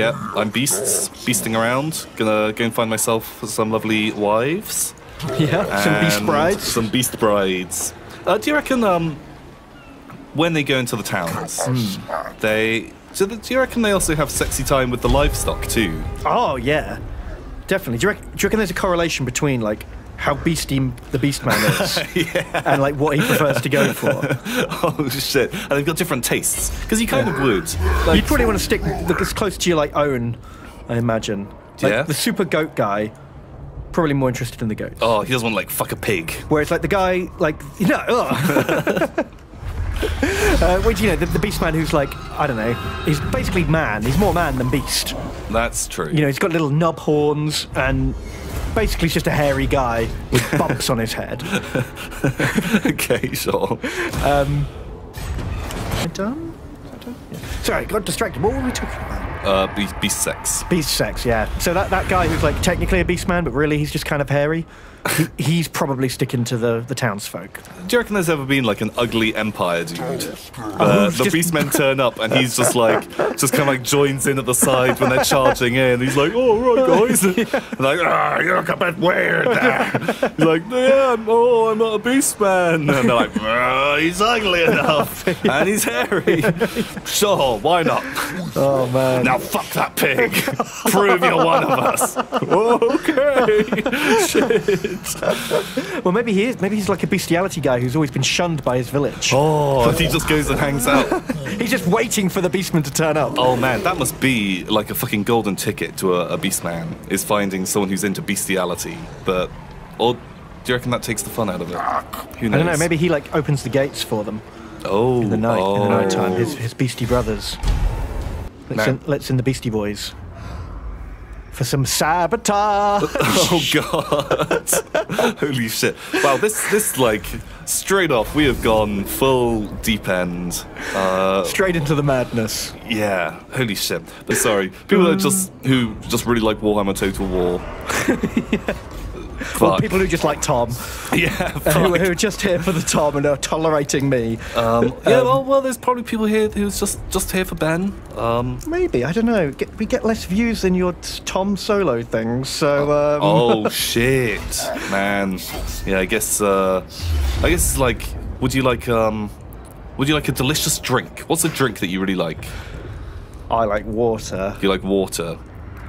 yeah, I'm beasts, beasting around. Gonna go and find myself some lovely wives. Yeah, some beast brides. Some beast brides. Uh, do you reckon um, when they go into the towns, Hmm. they do, the, do you reckon they also have sexy time with the livestock too? Oh yeah, definitely. Do you, reckon, do you reckon there's a correlation between like how beasty the Beast Man is and like what he prefers to go for? oh shit! And they've got different tastes because you kind of would. Like, You'd probably want to stick as close to your like own, I imagine. Like Yeah. the super goat guy, probably more interested in the goats. oh, he doesn't want to, like fuck a pig. Whereas like the guy like you know, ugh. uh, which you know the, the Beast Man who's like I don't know, he's basically man. He's more man than beast. That's true. You know, he's got little nub horns and basically he's just a hairy guy with bumps on his head. okay, sure. Am I done? Done? Yeah. Sorry, got distracted. What were we talking about? Uh, beast, beast sex. Beast sex, yeah. So that, that guy who's like technically a beast man, but really he's just kind of hairy. He, he's probably sticking to the, the townsfolk. Do you reckon there's ever been like an ugly empire dude? Uh, the beastmen turn up and he's just like, just kind of like joins in at the side when they're charging in. He's like, oh, right, guys. And like, ah, you look a bit weird there. He's like, yeah, I'm, oh, I'm not a beastman. And they're like, ah, he's ugly enough and he's hairy. Sure, why not? Oh man. Now fuck that pig. Prove you're one of us. okay. Shit. Well, maybe he is. Maybe he's like a bestiality guy who's always been shunned by his village. Oh, and he just goes and hangs out. He's just waiting for the beastman to turn up. Oh man, that must be like a fucking golden ticket to a, a beast man. Is finding someone who's into bestiality, but or do you reckon that takes the fun out of it? Who knows? I don't know. Maybe he like opens the gates for them oh, in the night. oh. In the night time, his oh. his beastie brothers. Let's, Man. in, let's in the Beastie Boys for some sabotage. Oh god! Holy shit! Wow, this this like straight off, we have gone full deep end. Uh, Straight into the madness. yeah, holy shit! But sorry, people that just who just really like Warhammer Total War. Or Fuck. people who just like Tom, yeah, who, who are just here for the Tom and are tolerating me. Um, yeah, well, well, there's probably people here who's just just here for Ben. Um, Maybe I don't know. Get, we get less views than your Tom solo things, so um, oh shit, man. Yeah, I guess. Uh, I guess like, would you like um, would you like a delicious drink? What's a drink that you really like? I like water. You like water.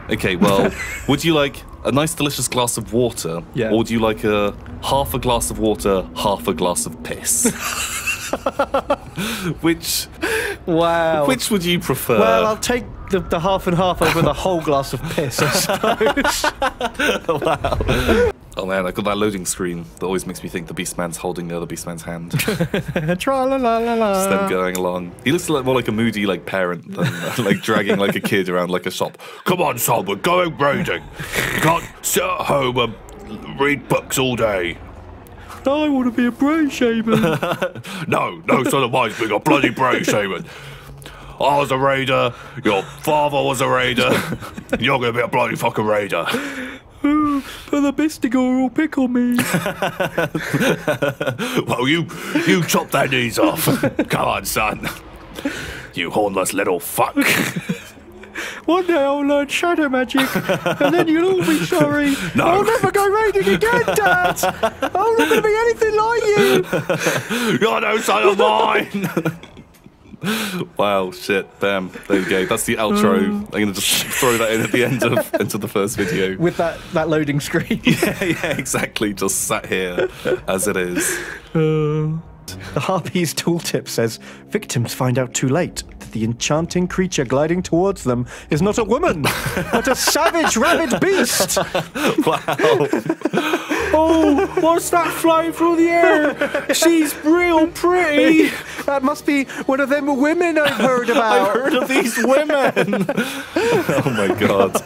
Okay, well, would you like a nice delicious glass of water, Yeah. or do you like a half a glass of water, half a glass of piss? which Wow. which would you prefer? well, I'll take the, the half and half over the whole glass of piss, I suppose. wow Oh man, I got that loading screen that always makes me think the Beastman's holding the other Beastman's hand. Tra la la la Just them going along. He looks like more like a moody like parent than uh, like dragging like a kid around like a shop. Come on, son, we're going raiding. You can't sit at home and read books all day. I want to be a bray shaman. No, no son of mine's being a bloody bray shaman. I was a raider, your father was a raider, you're gonna be a bloody fucking raider. but the Bestigor will pickle me. Well, you you chop their knees off. Come on, son. You hornless little fuck. One day I'll learn shadow magic, and then you'll all be sorry. No. I'll never go raiding again, Dad. I'm not going to be anything like you. You're no son of mine. wow, shit, bam. There you go. That's the outro. Mm. I'm gonna just throw that in at the end of into the first video. With that, that loading screen. yeah, yeah, exactly. Just sat here as it is. Uh, the Harpy's tooltip says victims find out too late the enchanting creature gliding towards them is not a woman, but a savage rabid beast. Wow. Oh, what's that flying through the air? She's real pretty. That must be one of them women I've heard about. I've heard of these women. oh my god.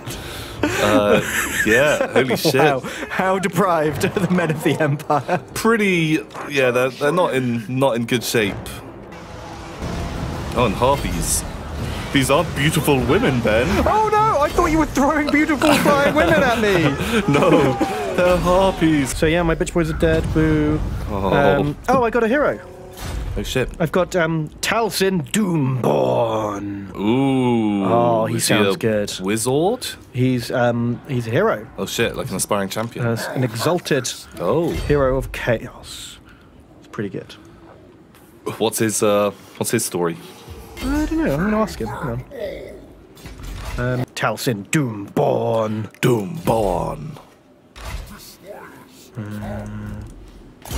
Uh, yeah, holy shit. Wow, how deprived are the men of the Empire? Pretty. Yeah, they're, they're not in not in good shape. Oh, and harpies. These aren't beautiful women, Ben. Oh no, I thought you were throwing beautiful flying women at me. No, they're harpies. So yeah, my bitch boys are dead. Boo. Oh. Um, oh, I got a hero. Oh shit. I've got um, Talsin Doomborn. Ooh. Oh, he is sounds a good. Wizard? He's um, he's a hero, Oh shit, like an aspiring champion. uh, an exalted oh. hero of chaos. It's pretty good. What's his uh what's his story? I don't know. I'm gonna ask him. Hang on. Um, Talsin Doomborn. Doomborn.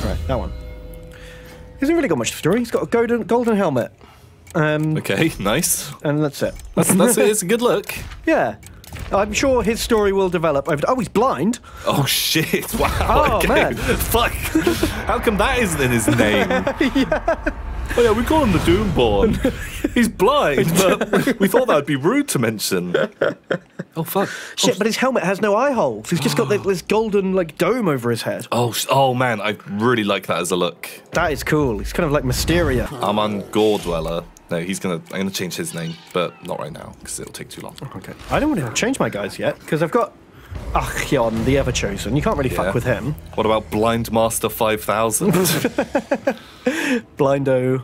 Right, that one. He hasn't really got much story. He's got a golden golden helmet, um, Okay, nice. and that's it. That's that's it, it's a good look. Yeah. I'm sure his story will develop over. Oh, he's blind. Oh shit! Wow. Oh, okay. man. Fuck. How come that isn't in his name? yeah. Oh yeah, we call him the Doomborn. He's blind, but we thought that would be rude to mention. Oh fuck. Shit, but his helmet has no eye holes. He's just got this- this golden like dome over his head. Oh, oh man, I really like that as a look. That is cool. He's kind of like Mysteria. I'm on Gordweller. No, he's gonna. I'm gonna change his name, but not right now because it'll take too long. Okay. I don't want to change my guys yet because I've got Archaon, the Ever Chosen. You can't really Yeah. fuck with him. What about Blind Master 5000? Blindo,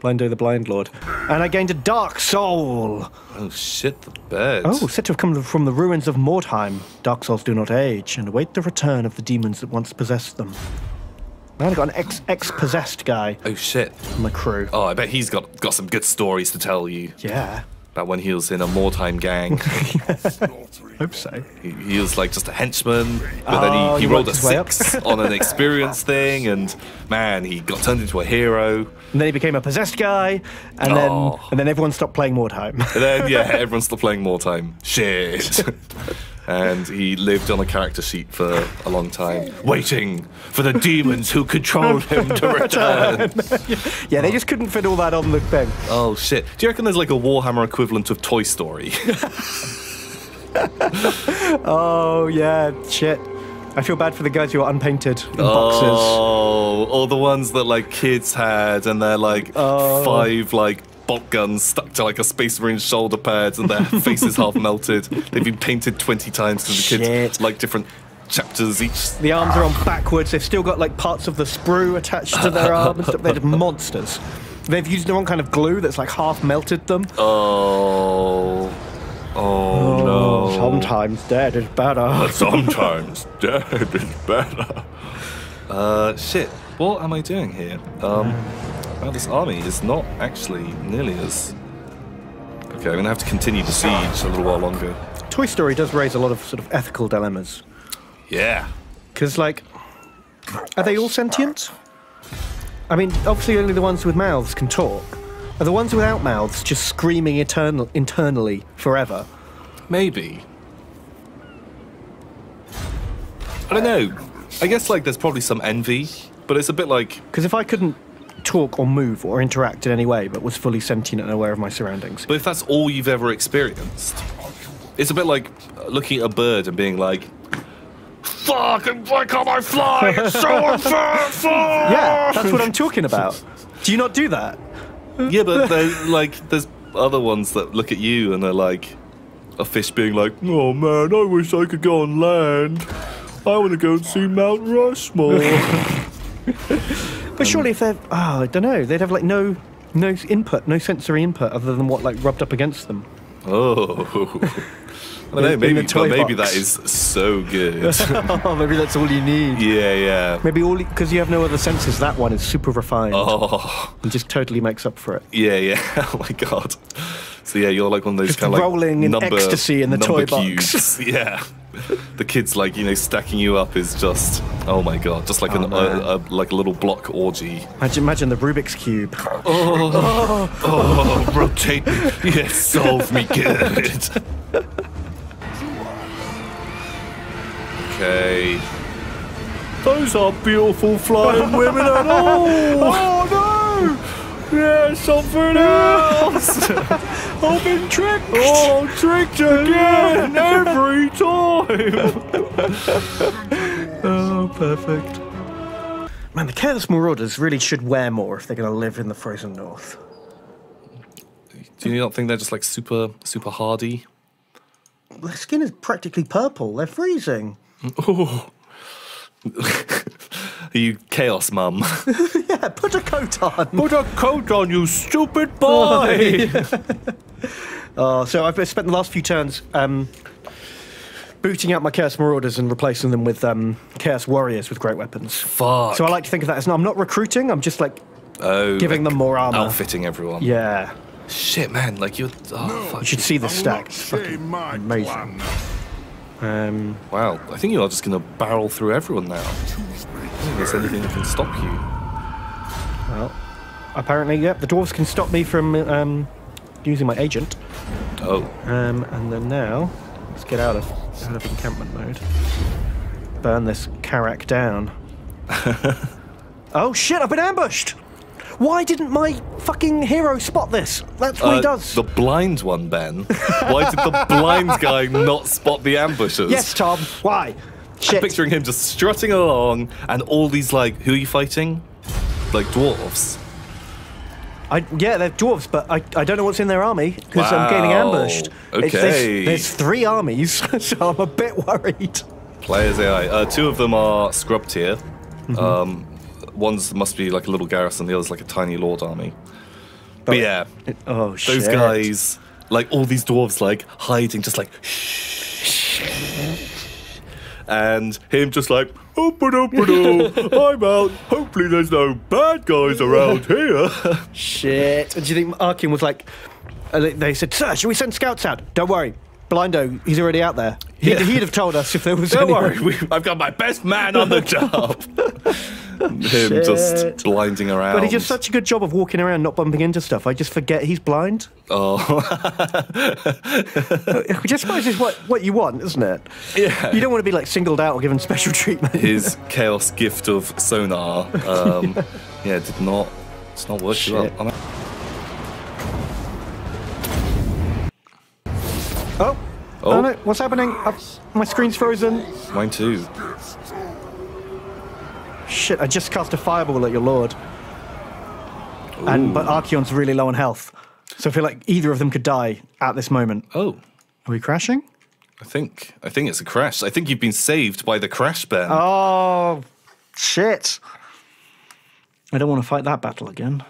Blindo the Blind Lord. And I gained a Dark Soul. oh shit, the bed. Oh, said to have come from the ruins of Mordheim. Dark souls do not age and await the return of the demons that once possessed them. Man, I got an ex ex possessed guy Oh shit. on my crew. Oh, I bet he's got got some good stories to tell you Yeah, about when he was in a Mordheim gang. hope so. he, he was like just a henchman, but Oh, then he, he rolled a worked his way up. six on an experience thing, and man, he got turned into a hero. And then he became a possessed guy, and then Oh. and then everyone stopped playing Mordheim. And then yeah, everyone's still playing Mordheim. Shit. And he lived on a character sheet for a long time, waiting for the demons who controlled him to return. yeah, they just couldn't fit all that on the thing. Oh shit! Do you reckon there's like a Warhammer equivalent of Toy Story? Oh yeah, shit. I feel bad for the guys who are unpainted in boxes. Oh, all the ones that like kids had, and they're like Oh. five like bolt guns stuck to like a Space Marine shoulder pads, and their faces half melted. They've been painted twenty times because the kids like different chapters each. The arms are on backwards. They've still got like parts of the sprue attached to their arms. They're just monsters. They've used the wrong kind of glue that's like half melted them. Oh, oh, no! Sometimes dead is better. Sometimes dead is better. Uh, shit. What am I doing here? Um, well, this army is not actually nearly as. Okay, I'm gonna have to continue the siege a little while longer. Toy Story does raise a lot of sort of ethical dilemmas. Yeah. Because, like, are they all sentient? I mean, obviously, only the ones with mouths can talk. Are the ones without mouths just screaming eternal, internally forever? Maybe. I don't know. I guess like there's probably some envy, but it's a bit like Because if I couldn't talk or move or interact in any way, but was fully sentient and aware of my surroundings, but if that's all you've ever experienced, it's a bit like looking at a bird and being like, "Fuck! and Why can't I fly? It's so unfair! Fuck!" yeah, that's what I'm talking about. Do you not do that? Yeah, but like there's other ones that look at you and they're like a fish being like, "Oh man, I wish I could go on land. I want to go and see Mount Rushmore." But surely, if they're, oh, ah, I don't know, they'd have like no, no input, no sensory input other than what like rubbed up against them. oh. I don't know, In- maybe, but maybe box. that is so good. oh, maybe that's all you need. yeah, yeah. Maybe all because you have no other senses. That one is super refined Oh, and just totally makes up for it. yeah, yeah. Oh my god. So yeah, you're like one of those kind of like rolling in number, ecstasy in the toy box. Yeah. The kids like you know stacking you up is just oh my god, just like Oh, an a, a, like a little block orgy. Imagine, imagine the Rubik's cube. Oh. Oh. oh, rotate me. Yes, solve me good. okay. Those are beautiful flying women and all. Oh no! Yeah, something else. I've been tricked. Oh, tricked again every time. Oh, perfect. Man, the Chaos Marauders really should wear more if they're going to live in the frozen north. Do you not think they're just like super, super hardy? Their skin is practically purple. They're freezing. Are you chaos mum? Yeah, put a coat on. Put a coat on, you stupid boy! Oh, so I've spent the last few turns um, booting out my Chaos Marauders and replacing them with um, Chaos Warriors with great weapons. Fuck. So I like to think of that as no, I'm not recruiting. I'm just like oh, giving like them more armor. Outfitting everyone. yeah. Shit, man. Like you're. Oh, fuck. You should see the stacks. Fucking amazing. plan. Um, Wow. I think you are just gonna barrel through everyone now. I don't think there's anything that can stop you. well, apparently, yep. The dwarves can stop me from um, using my agent. Oh. Um, and then now, let's get out of out of encampment mode. Burn this Karak down. oh shit! I've been ambushed. Why didn't my fucking hero spot this? That's what he Uh, does. The blind one, Ben. Why did the blind guy not spot the ambushes? Yes, Tom. Why? I'm picturing him just strutting along, and all these like, who are you fighting? Like dwarves. I, yeah, they're dwarves, but I, I don't know what's in their army because I'm getting Wow. ambushed. Okay. there's, there's three armies, so I'm a bit worried. Players AI. Uh, two of them are scrub tier. Mm-hmm. Um, one's must be like a little garrison. The other's like a tiny lord army. But yeah, Oh shit! those guys, like all these dwarves, like hiding, just like. And him just like, oh, I'm out. Hopefully, there's no bad guys around here. Shit. And do you think Archaon was like, uh, they- they said, Sir, should we send scouts out? Don't worry. Blindo, he's already out there. He'd, Yeah. he'd have told us if there was Don't anyone. worry, we, I've got my best man on the job. him just blinding around. But he does such a good job of walking around, not bumping into stuff. I just forget he's blind. Oh, Which I suppose is what, what you want, isn't it? Yeah. You don't want to be like singled out or given special treatment. his chaos gift of sonar. Um, yeah, did not. It's not working well. I'm- Oh. Oh. Oh no! What's happening? i my screen's frozen. Mine too. Shit! I just cast a fireball at your lord. And but Archaon's really low on health, so I feel like either of them could die at this moment. Oh, Are we crashing? I think I think it's a crash. I think you've been saved by the crash, Ben. Oh, shit! I don't want to fight that battle again.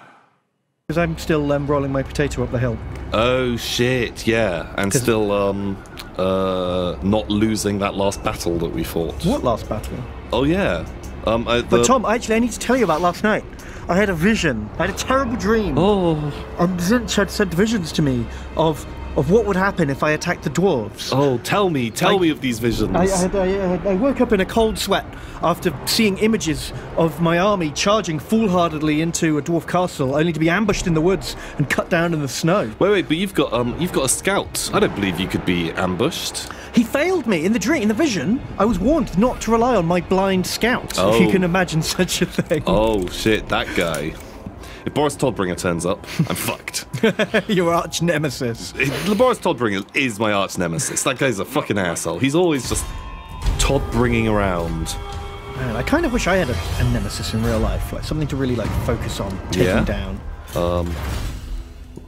Because I'm still um, rolling my potato up the hill. Oh shit! Yeah, and still um uh not losing that last battle that we fought. What last battle? Oh yeah. Um, I, the, But Tom, actually, I need to tell you about last night. I had a vision. I had a terrible dream. Oh. And Tzeentch had sent visions to me of of what would happen if I attacked the dwarves. Oh, tell me, tell I- me of these visions. I, I, I, I woke up in a cold sweat after seeing images of my army charging foolhardily into a dwarf castle, only to be ambushed in the woods and cut down in the snow. Wait, wait, but you've got um, you've got a scout. I don't believe you could be ambushed. He failed me in the dream, in the vision. I was warned not to rely on my blind scout. If you Oh. can imagine such a thing. Oh shit, that guy. If Boris Todbringer turns up, I'm fucked. Your arch nemesis. It- Boris Todbringer is my arch nemesis. That guy's a fucking asshole. He's always just Todd bringing around. Man, I kind of wish I had a, a nemesis in real life, like something to really like focus on taking Yeah? down.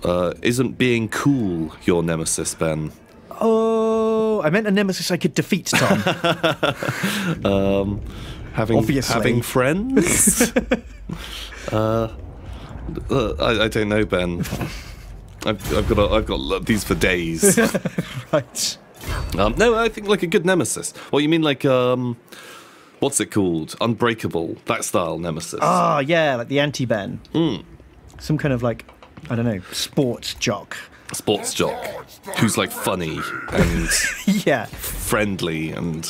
Uh, isn't being cool your nemesis, Ben? Oh, I meant a nemesis I could defeat, Tom. Having Obviously. having friends? uh, uh, I, I don't know, Ben. I've, I've got a, I've got these for days. right. Um, no, I think like a good nemesis. Well, you mean, like um, what's it called? Unbreakable, that style nemesis. Ah, yeah, like the anti-Ben. Hmm. Some kind of like, I don't know, sports jock. Sports jock, who's like funny and yeah. friendly and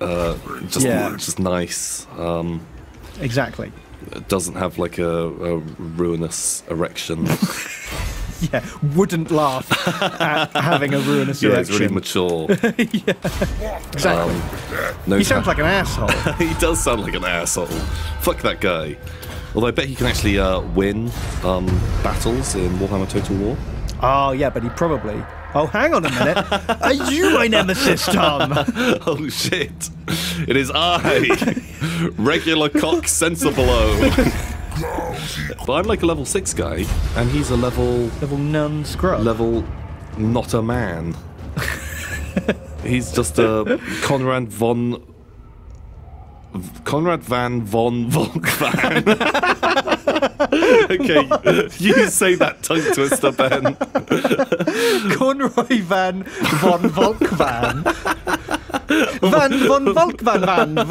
uh, just Yeah. just nice. Um, Exactly. Doesn't have like a, a ruinous erection. Yeah, wouldn't laugh at having a ruinous yeah, it's really erection. mature. exactly. knows he sounds how- like an asshole. he does sound like an asshole. Fuck that guy. Although I bet he can actually uh, win um, battles in Warhammer Total War. oh yeah, but he probably. Oh, hang on a minute. Are you my nemesis, Tom? oh shit! It is I, regular cock sensible But I'm like a level six guy, and he's a level Level nun scrub. level not a man. he's just a Conrad von Conrad van von Volkvan. okay, you say that tongue twister, Ben. Conroy van von Volkvan. Van von Volkvan van.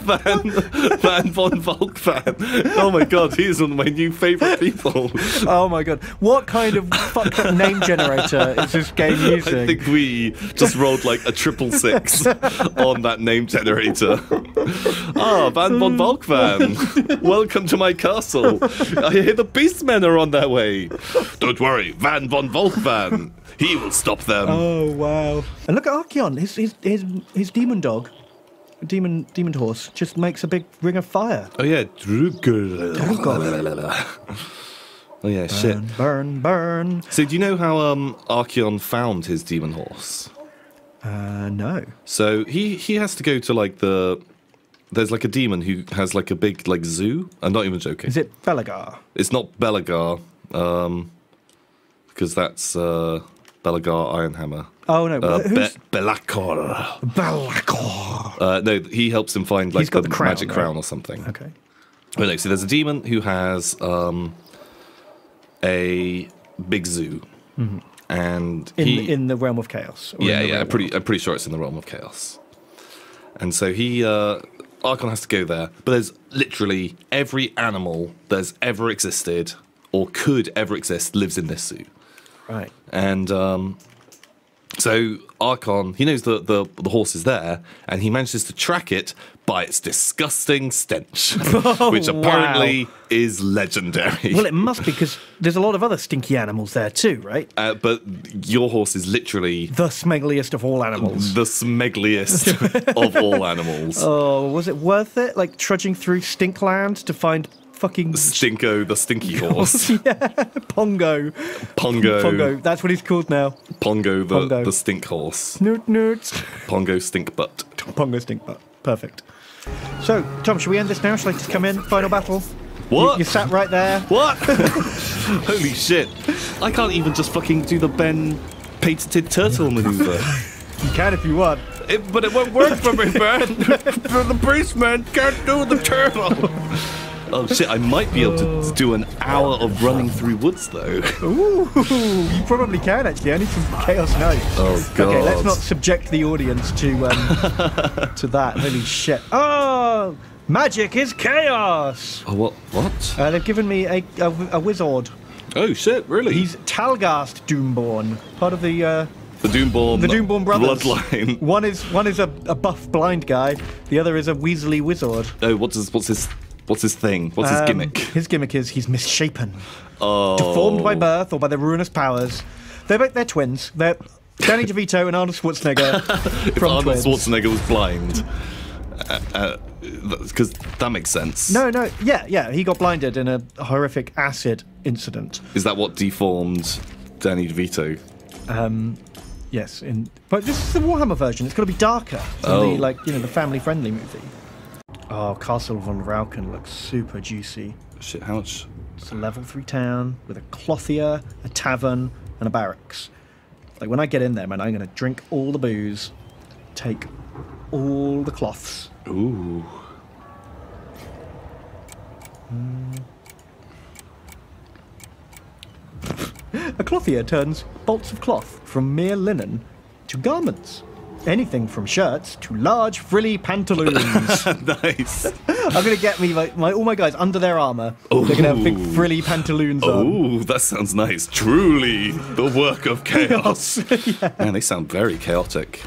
Van, van von Volkvan. Oh my god, he's one of my new favourite people. Oh my god. What kind of fucked up name generator is this game using? I think we just rolled like a triple six on that name generator. Ah, Van von Volkvan. Welcome to my castle. I hear the beastmen are on their way. Don't worry, Van von Volkvan. He will stop them. Oh wow! And look at Archaon. His his his, his demon dog, demon demon horse, just makes a big ring of fire. Oh yeah, Dorghar. Oh yeah, shit. Burn, burn, burn. So do you know how um Archaon found his demon horse? Uh, no. So he he has to go to like the there's like a demon who has like a big like zoo. I'm not even joking. Is it Belegar? It's not Belegar, um, because that's uh, Belegar Ironhammer. Oh no. Uh, who's Be- Be'lakor. Belegar? Uh, no, he helps him find like the, the crown, magic right? crown or something. Okay. But no, so there's a demon who has um, a big zoo, and In he in the realm of chaos. yeah yeah I'm pretty? I'm pretty sure it's in the realm of chaos, and so he uh, Archaon has to go there. But there's literally every animal that's ever existed or could ever exist lives in this zoo. Right. And um, so Archaon, he knows the, the the horse is there, and he manages to track it by its disgusting stench, which Oh, wow. apparently is legendary. Well, it must be because there's a lot of other stinky animals there too, right? uh, but your horse is literally The smeggliest of all animals. the smeggliest of all animals. Oh, was it worth it? Like trudging through Stinkland to find fucking Stinko, the stinky horse. yeah, Pongo. Pongo, Pongo. That's what he's called now. Pongo, the, Pongo. the stink horse. Newt newt. Pongo stink butt. Pongo stink butt. Perfect. So, Tom, should we end this now? Shall I just come in? Final battle? What? You, you sat right there. What? Holy shit. I can't even just fucking do the Ben patented turtle maneuver. You can if you want. It, but it won't work for me, Ben. the policeman can't do the turtle. Oh shit, I might be able to do an hour of running through woods though. Ooh, you probably can actually. I need some chaos notes. Oh, god. Okay, let's not subject the audience to um, to that. Holy shit! Oh, magic is chaos. Oh, what? What? Uh, they've given me a, a, a wizard. Oh shit, really? He's Talgast Doomborn, part of the uh, the Doomborn the Doomborn brothers. bloodline. One is one is a, a buff blind guy. The other is a Weasley wizard. Oh, what's his what's his what's his thing? What's his Um, gimmick? His gimmick is he's misshapen, Oh. deformed by birth or by their ruinous powers. They're both they're twins. They're Danny DeVito and Arnold Schwarzenegger If Arnold twins. Schwarzenegger was blind. Uh, uh, because that makes sense. No, no, yeah, yeah. He got blinded in a horrific acid incident. Is that what deformed Danny DeVito? Um, yes, in but this is the Warhammer version. It's got to be darker than Oh. the like you know the family-friendly movie. Oh, Castle von Rauken looks super juicy. Shit, how much? It's a level three town with a clothier, a tavern, and a barracks. Like when I get in there, man, I'm gonna drink all the booze, take all the cloths. Ooh. Hmm. A clothier turns bolts of cloth from mere linen to garments. Anything from shirts to large frilly pantaloons. nice. I'm gonna get me my, my all my guys under their armor. They're gonna have big frilly pantaloons on. Ooh, that sounds nice. Truly the work of chaos. Man, they sound very chaotic.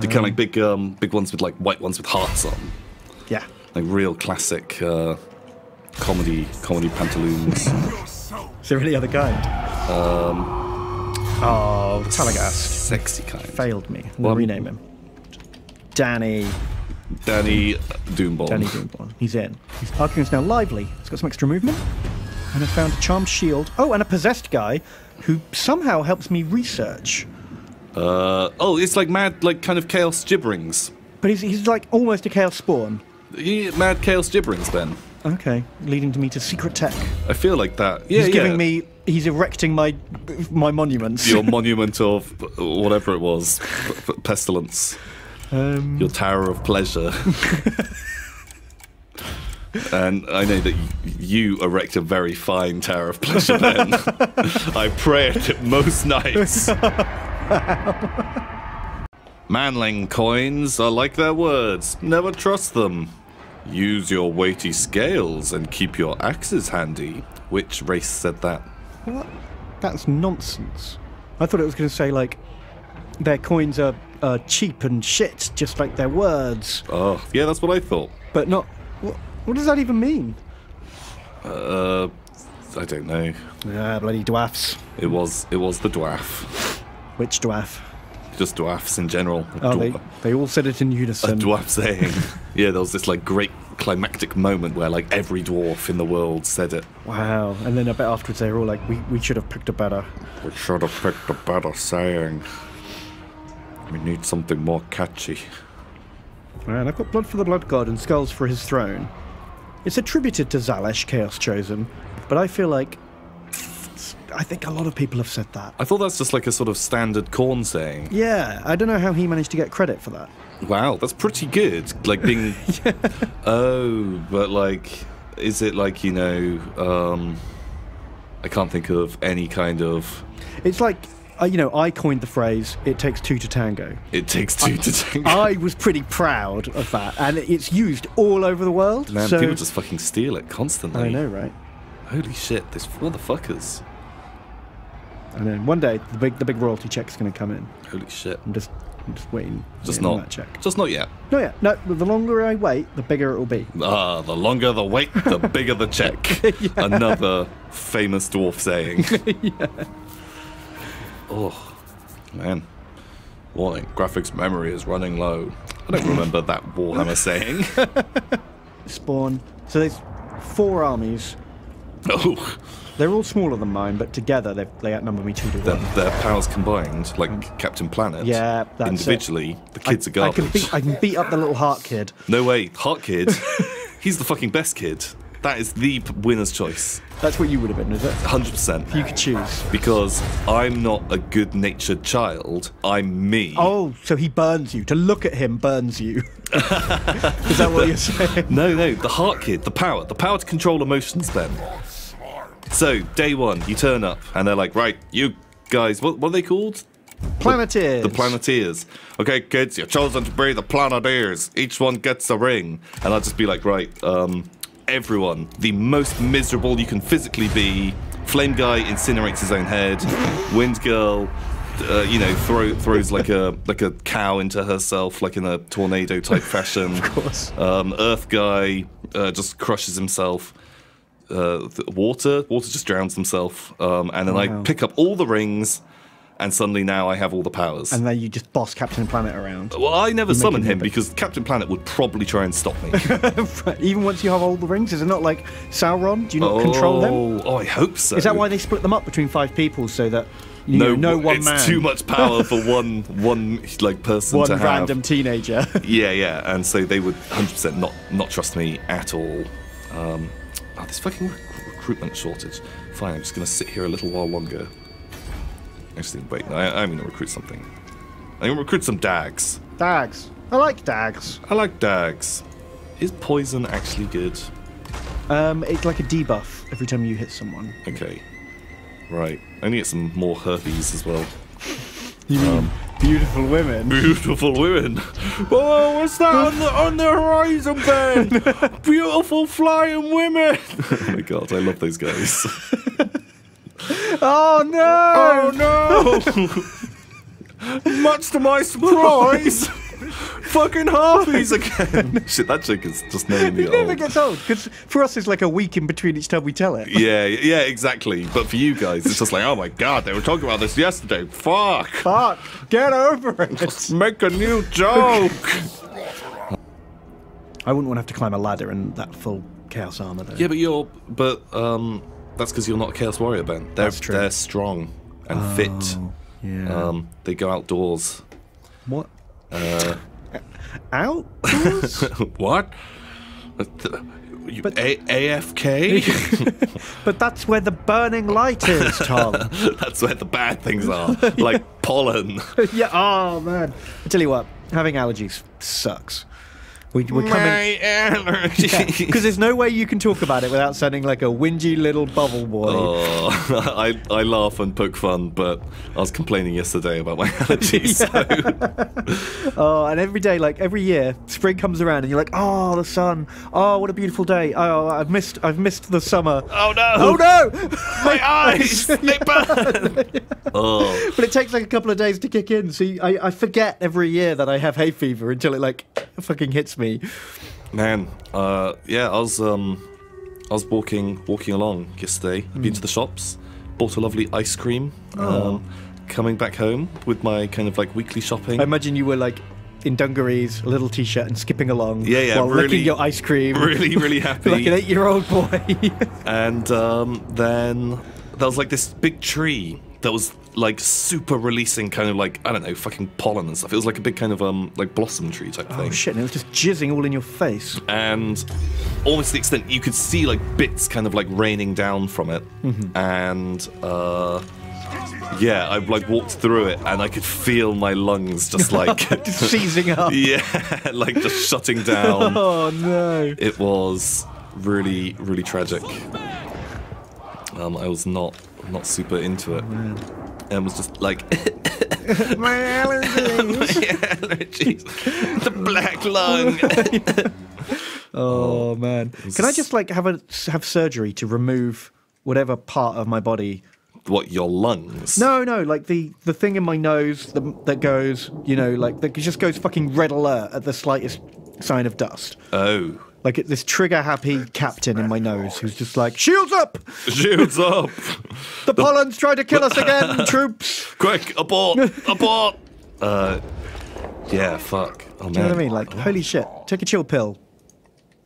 They kind of like big, um, big ones with like white ones with hearts on, Yeah. like real classic uh, comedy, comedy pantaloons. Is there any other kind? Um. Oh, Talagast Sexy kind. failed me. We'll gonna rename him. Danny. Danny Doomborn. Danny Doomborn. He's in. His Archaon's now lively. He's got some extra movement. And I found a charmed shield. Oh, and a possessed guy who somehow helps me research. Uh, oh, it's like mad, like kind of chaos gibberings. But he's, he's like almost a chaos spawn. Yeah, mad chaos gibberings. Then Okay, leading to me to secret tech. I feel like that. Yeah, he's yeah. giving me. He's erecting my my monuments. your monument of whatever it was, pestilence. Um, your tower of pleasure. and I know that you erect a very fine tower of pleasure, Ben. I pray it most nights. Manling coins are like their words. Never trust them. Use your weighty scales and keep your axes handy. Which race said that? what? That's nonsense. I thought it was going to say like their coins are uh, cheap and shit, just like their words, Oh, yeah, that's what I thought. but not. What, what does that even mean? Uh, I don't know. Ah, bloody dwarfs. It was it was the dwarf. Which dwarf? Just dwarfs in general. Oh, they, they all said it in unison. a dwarf saying. yeah, there was this like great climactic moment where like every dwarf in the world said it. Wow. And then a bit afterwards, they were all like, we, we should have picked a better. We should have picked a better saying. We need something more catchy. And I've got blood for the blood god and skulls for his throne. It's attributed to Zalesh, Chaos Chosen, but I feel like. I think a lot of people have said that. I thought that's just like a sort of standard Khorne saying. Yeah, I don't know how he managed to get credit for that. Wow, that's pretty good. Like being. Oh, but like, is it like you know? um I can't think of any kind of. It's like, uh, you know, I coined the phrase, it takes two to tango. It takes two to tango. I was pretty proud of that, and it's used all over the world. Man, so, people just fucking steal it constantly. I know, right? Holy shit, these motherfuckers. I then One day, the big the big royalty check's going to come in. Holy shit. I'm just, I'm just waiting. Just waiting not. that check. Just not yet. No, yeah, no. The longer I wait, the bigger it will be. Ah, the longer the wait, the bigger the check. Another famous dwarf saying. Oh, man. Warning, graphics memory is running low. I don't remember that Warhammer saying. Spawn. So there's four armies. Oh, They're all smaller than mine, but together they they outnumber me two to one. their powers combined, like um, Captain Planet. Yeah, that's it. Individually, the I, kids are I garbage. can beat I can beat up the little heart kid. No way, Heart Kid. He's the fucking best kid. That is the winner's choice. That's what you would have been, is it? 100%. You could choose. Because I'm not a good natured child, I'm me. Oh, so he burns you. To look at him burns you. is that what you're saying? No, no, the heart kid, the power, the power to control emotions, Ben. So, day one, you turn up, and they're like, right, you guys, what, what are they called? Planeteers. The Planeteers. Okay, kids, you're chosen to be the Planeteers. Each one gets a ring. And I'll just be like, right, um, everyone, the most miserable you can physically be. Flame Guy incinerates his own head. Wind Girl, uh, you know, throw, throws like a like a cow into herself, like in a tornado type fashion. of course. Um, Earth Guy uh, just crushes himself. Uh, water, water just drowns himself. Um, and then I pick up all the rings, and suddenly now I have all the powers. And then you just boss Captain Planet around. Well, I never You summon him him because Captain Planet would probably try and stop me. Even once you have all the rings, is it not like Sauron? Do you not control them? Oh, oh, I hope so. Is that why they split them up between five people so that you know, no one it's man, too much power for one one like person one to have. random teenager? Yeah, yeah, and so they would 100% not not trust me at all. Um, oh, this fucking recruitment shortage. Fine, I'm just gonna sit here a little while longer. Actually, wait, no, I, I'm gonna recruit something. I'm gonna recruit some dags. Dags. I like dags. I like dags. Is poison actually good? Um, it's like a debuff every time you hit someone. Okay. Right. I need some more herpes as well. You mean beautiful women? Beautiful women. Oh, what's that on the on the horizon, Ben? Beautiful flying women. oh my god, I love those guys. Oh no! Oh no! Much to my surprise, fucking harpies again. Shit, that joke is just knowing me It never old. gets old because for us it's like a week in between each time we tell it. Yeah, yeah, exactly. But for you guys, it's just like, oh my god, they were talking about this yesterday. Fuck. Fuck! Get over it. Make a new joke. I wouldn't want to have to climb a ladder in that full chaos armor though. Yeah, but you're, but um, that's because you're not a chaos warrior, Ben. They're That's true. they're strong and fit. Oh, Yeah. Um, they go outdoors. what? Uh, Out? what? You- But- A- AFK? but that's where the burning light is, Tom. That's where the bad things are, like pollen. yeah. Oh man. I tell you what. having allergies sucks. We, we're coming. My allergy. Because there's no way you can talk about it without sounding like a whingy little bubble boy. Oh, I, I laugh and poke fun, but I was complaining yesterday about my allergies. So. Oh, and every day, like every year, spring comes around, and you're like, "Oh, the sun! Oh, what a beautiful day! Oh, I've missed, I've missed the summer. Oh no! Oh no! My eyes! they burn! oh, But it takes like a couple of days to kick in, so I, I forget every year that I have hay fever until it like fucking hits me. Man. Uh, yeah, I was um, I was walking walking along yesterday. I've been to the shops, bought a lovely ice cream. Oh. Um, coming back home with my kind of like weekly shopping. I imagine you were like in dungarees, a little t-shirt, and skipping along Yeah, yeah, while really- licking your ice cream, really, really happy. like an eight-year-old boy. and um, then there was like this big tree that was like super releasing kind of like I don't know fucking pollen and stuff. It was like a big kind of um like blossom tree type oh thing. shit! And it was just jizzing all in your face. and almost to the extent you could see like bits kind of like raining down from it and uh yeah i like walked through it and i could feel my lungs just like Just seizing up. yeah like just shutting down Oh no! it was really really tragic um i was not not super into it and was just like My allergies. My allergies the black lung Oh man! Can I just like have a have surgery to remove whatever part of my body? what your lungs No, no, like the the thing in my nose that, that goes, you know, like that just goes fucking red alert at the slightest sign of dust. oh Like it, this trigger happy captain in my nose who's just like, shields up! shields up The pollen's trying to kill us again, troops. Quick, abort, abort. Uh, yeah, fuck. Oh man. Do you know what I mean? Like, holy shit! Take a chill pill.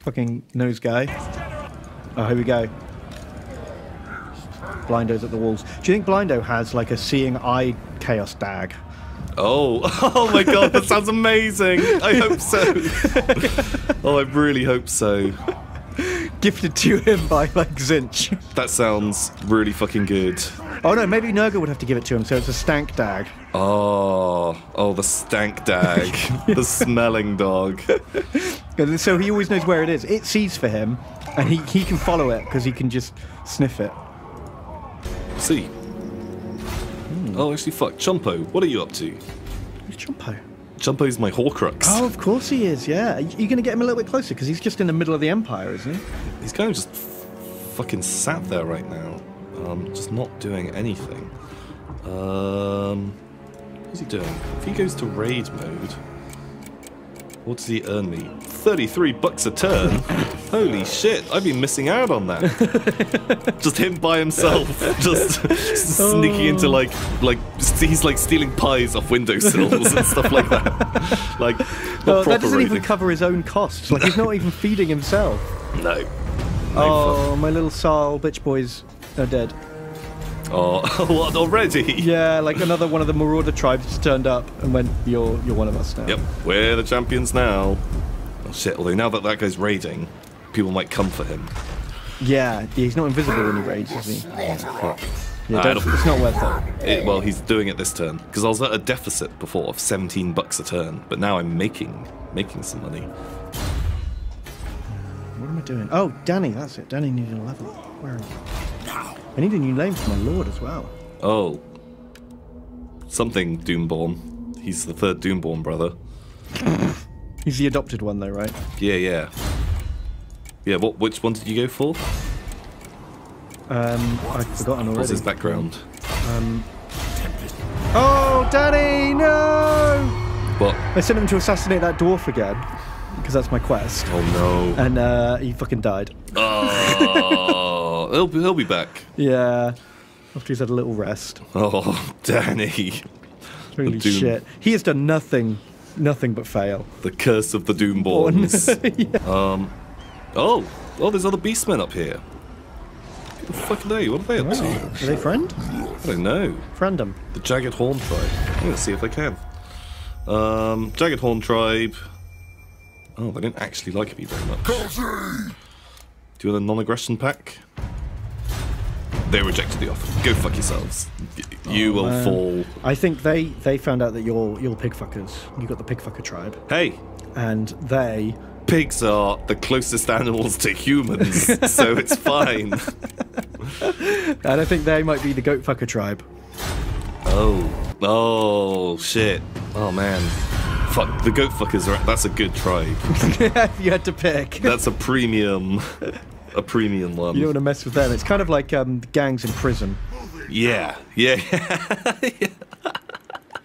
Fucking nose guy. Oh, here we go. Blindo's at the walls. Do you think Blindo has like a seeing eye chaos dag? Oh, oh my god, that sounds amazing. I hope so. oh, I really hope so. Gifted to him by like Tzeentch. That sounds really fucking good. Oh no, maybe Nurgle would have to give it to him, so it's a stank dag. Oh, oh, the stank dag, the smelling dog. So he always knows where it is. It sees for him, and he, he can follow it because he can just sniff it. See. Oh, actually, fuck. Chumpo, what are you up to? Who's Chompo? Chumpo's my Horcrux. Oh, of course he is. Yeah, You're you going to get him a little bit closer because he's just in the middle of the Empire, isn't he? He's kind of just fucking sat there right now, um, just not doing anything. Um, what's he doing? If he goes to raid mode, what does he earn me? 33 bucks a turn? Holy shit, I've been missing out on that. just him by himself, just sneaking into oh. like, like, he's like stealing pies off windowsills and stuff like that. Like, Well, that doesn't even cover his own costs. Like he's not even feeding himself. No. No Oh, my little Sal bitch boys are dead. Oh, what already? Yeah, like another one of the Marauder tribes turned up and went, "You're you're one of us now." Yep, we're the champions now. Oh shit, although now that that guy's raiding, people might come for him. Yeah, he's not invisible when he raids, is he? Yeah, don't, don't- it's not worth it. It- well, he's doing it this turn because I was at a deficit before of 17 bucks a turn, but now I'm making making some money. What am I doing? Oh, Danny, that's it. Danny needed a level. Where are you? I need a new name for my lord as well. Oh, something Doomborn. He's the third Doomborn brother. He's the adopted one, though, right? Yeah, yeah, yeah. What? Which one did you go for? Um, I've forgotten already. What's his background? Oh, Danny, no! What? I sent him to assassinate that dwarf again because that's my quest, Oh no. and uh, he fucking died. Oh, he'll be, he'll be back. Yeah, after he's had a little rest. Oh, Danny. Holy shit, he has done nothing, nothing but fail. The curse of the Doomborns. Um. Oh, oh, there's other beastmen up here. What the fuck are they? What are they up to? Are they friend? I don't know. Friendom. The Jagged Horn tribe. I'm gonna see if I can. Um, Jagged Horn tribe. Oh, they didn't actually like me very much. Do you want a non-aggression pack? they rejected the offer. Go fuck yourselves. You will Oh, man. fall. I think they they found out that you're you're pig fuckers. You got the pig fucker tribe, Hey, and they pigs are the closest animals to humans, so it's fine. and I think they might be the goat fucker tribe. Oh, oh shit. Oh man. Fuck, the goat fuckers are. That's a good tribe. if you had to pick, That's a premium, a premium one. you don't want to mess with them. It's kind of like um, gangs in prison. Yeah, yeah,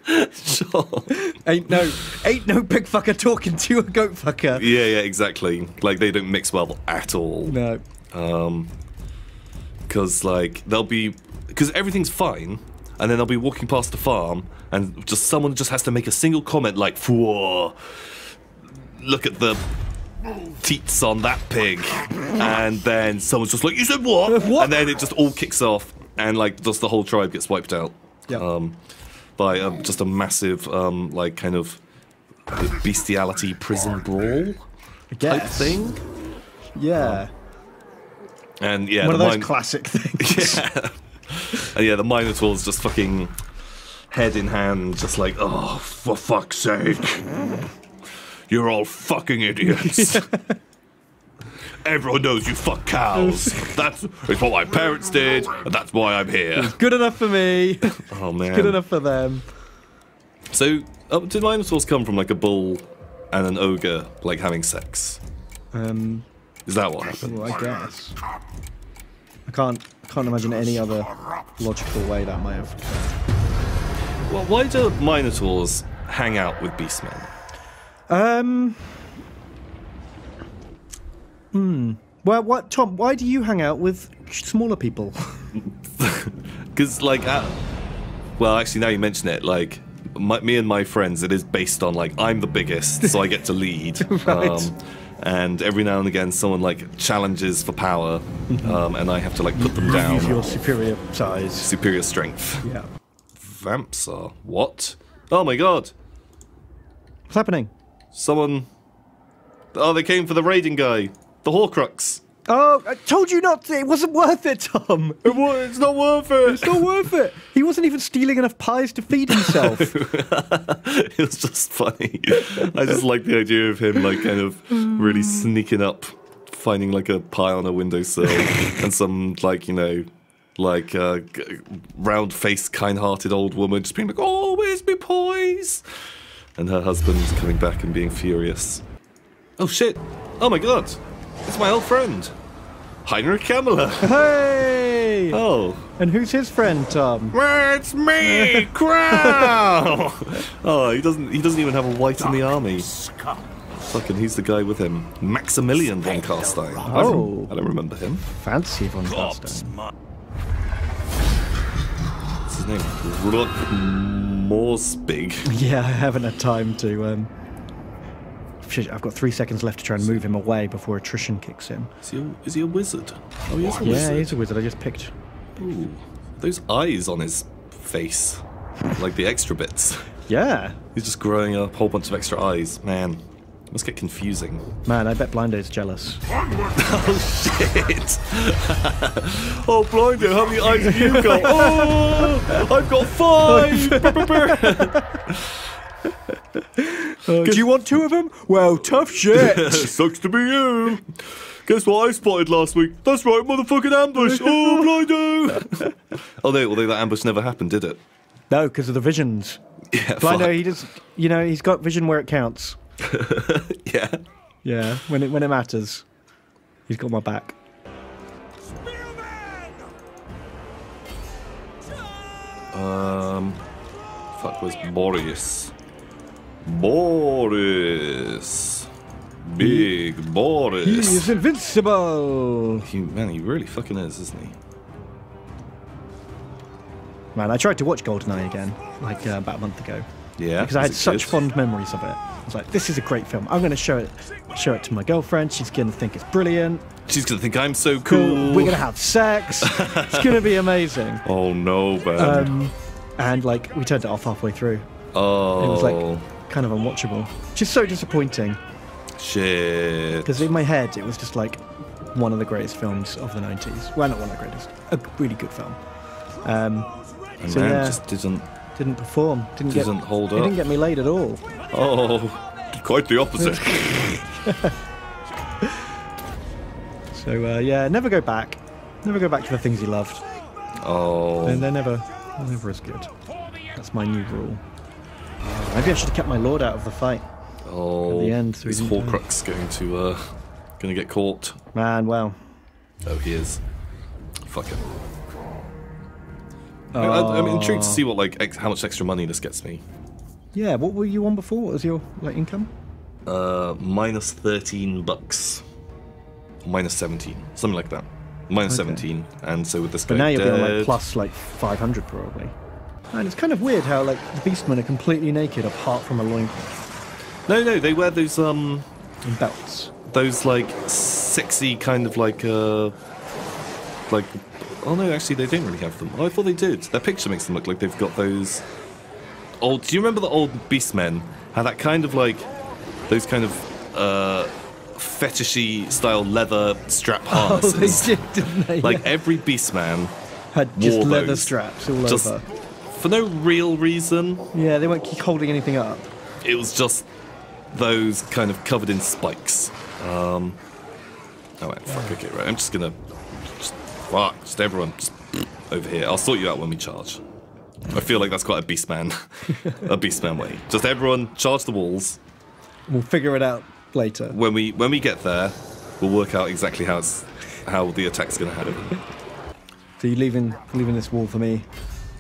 sure. Ain't no ain't no pig fucker talking to a goat fucker. Yeah, yeah, exactly. Like they don't mix well at all. No. Um, because like they'll be because everything's fine, and then they'll be walking past the farm, and just someone just has to make a single comment like, "Whoa, look at the." Teats on that pig, and then someone's just like, "You said what?" What? And then it just all kicks off, and like just the whole tribe gets wiped out. Yeah. um, by um, just a massive, um, like, kind of bestiality prison brawl type thing. Yeah. And yeah, One of those classic things. yeah. and yeah, the Minotaur's just fucking head in hand, just like, oh, for fuck's sake. You're all fucking idiots. Everyone knows you fuck cows. That's it's what my parents did, and that's why I'm here. Good enough for me. Oh man. Good enough for them. So, uh, did Minotaurs come from like a bull and an ogre like having sex? Um, Is that what happened? well, I guess. I can't I can't imagine any other logical way that might have occurred. Well, why do Minotaurs hang out with beastmen? Um. Hmm. Well, what, Tom? Why do you hang out with smaller people? Because, like, uh, well, actually, now you mention it, like, my, me and my friends, it is based on, like, I'm the biggest, so I get to lead. Right. and every now and again, someone, like, challenges for power, um, and I have to, like, put them down. Use your superior size. Superior strength. Yeah. Vamps are. What? Oh my god! What's happening? Someone. Oh, they came for the raiding guy. The Horcrux. Oh, I told you not to. It wasn't worth it, Tom. It wa- It's not worth it. It's not worth it. He wasn't even stealing enough pies to feed himself. it was just funny. I just like the idea of him, like, kind of really sneaking up, finding like a pie on a windowsill, and some, like, you know, like uh, round-faced, kind-hearted old woman just being like, "Oh, where's my pies?" And her husband coming back and being furious. Oh shit! Oh my god! It's my old friend, Heinrich Kemmler. hey! Oh. And who's his friend, Tom? It's me, Crow. oh, he doesn't. He doesn't even have a white in the army. Fucking, he's the guy with him, Maximilian von Carstein. I Oh. I don't remember him. Fancy von Carstein. What's his name? Rudolf Morsbig. Yeah, I haven't had time to. Um, shit, I've got three seconds left to try and move him away before attrition kicks in. Is he? A, is he a wizard? Oh, he is a Yeah, wizard. he's a wizard. I just picked. Ooh, those eyes on his face, like the extra bits. Yeah, He's just growing a whole bunch of extra eyes. Man, must get confusing. man, I bet Blindo's jealous. Oh shit! oh Blinder, how many eyes have you got? Oh, I've got five. Do you want two of them? Well, tough shit. Sucks to be you. Guess what I spotted last week? That's right, motherfucking ambush. Oh, Blinder. oh no, although that ambush never happened, did it? no, because of the visions. Yeah, Blindo, fuck. he just, you know, he's got vision where it counts. yeah. Yeah, when it when it matters, he's got my back. Um, fuck was Boris. Boris. Big Boris. He is invincible. He, man, he really fucking is, isn't he? Man, I tried to watch Goldeneye again, like uh, about a month ago, Yeah. because I had such fond memories of it. I was like, this is a great film. I'm going to show it, show it to my girlfriend. She's going to think it's brilliant. She's gonna think I'm so Cool. cool. We're going to have sex. it's going to be amazing. Oh no, man. Um, and like, we turned it off halfway through. oh It was like kind of unwatchable, which is so disappointing. shit. Because in my head, it was just like one of the greatest films of the 90s. Well, not one of the greatest. A really good film. Um, And So, yeah. just didn't. didn't perform. Didn't Doesn't get. hold It up. didn't get me laid at all. Oh, quite the opposite. So uh, yeah, never go back. Never go back to the things you loved. oh, And they're never, they're never as good. That's my new rule. Oh, maybe I should have kept my lord out of the fight. oh. at the end, so is didn't die. Going to uh, going to get caught? Man, well. Oh, he is. Fuck it. I, I- I'm intrigued to see what like ex- how much extra money this gets me. Yeah, what were you on before? What was your like income? Uh, minus thirteen bucks, minus seventeen, something like that. Minus Okay. seventeen, and so with this But now be on like plus like 500 probably. And it's kind of weird how like the Beastmen are completely naked apart from a loincloth No, no, they wear those um belts. those like sexy kind of like uh like oh no actually they don't really have them oh, i thought they did their picture makes them look like they've got those old do you remember the old beastmen had that kind of like those kind of uh fetishy style leather strap Oh, they harnesses did, didn't they? like Yeah. every beastman had just leather those. straps all just over. For no real reason Yeah, they weren't keep holding anything up. it was just those kind of covered in spikes. Um, oh wait, fuck. Okay, right. I'm just gonna just fuck. Just everyone, just over here. I'll sort you out when we charge. I feel like that's quite a beastman, a beastman way. Just everyone charge the walls. We'll figure it out later. When we when we get there, we'll work out exactly how it's how the attack's gonna happen. So you leaving leaving this wall for me?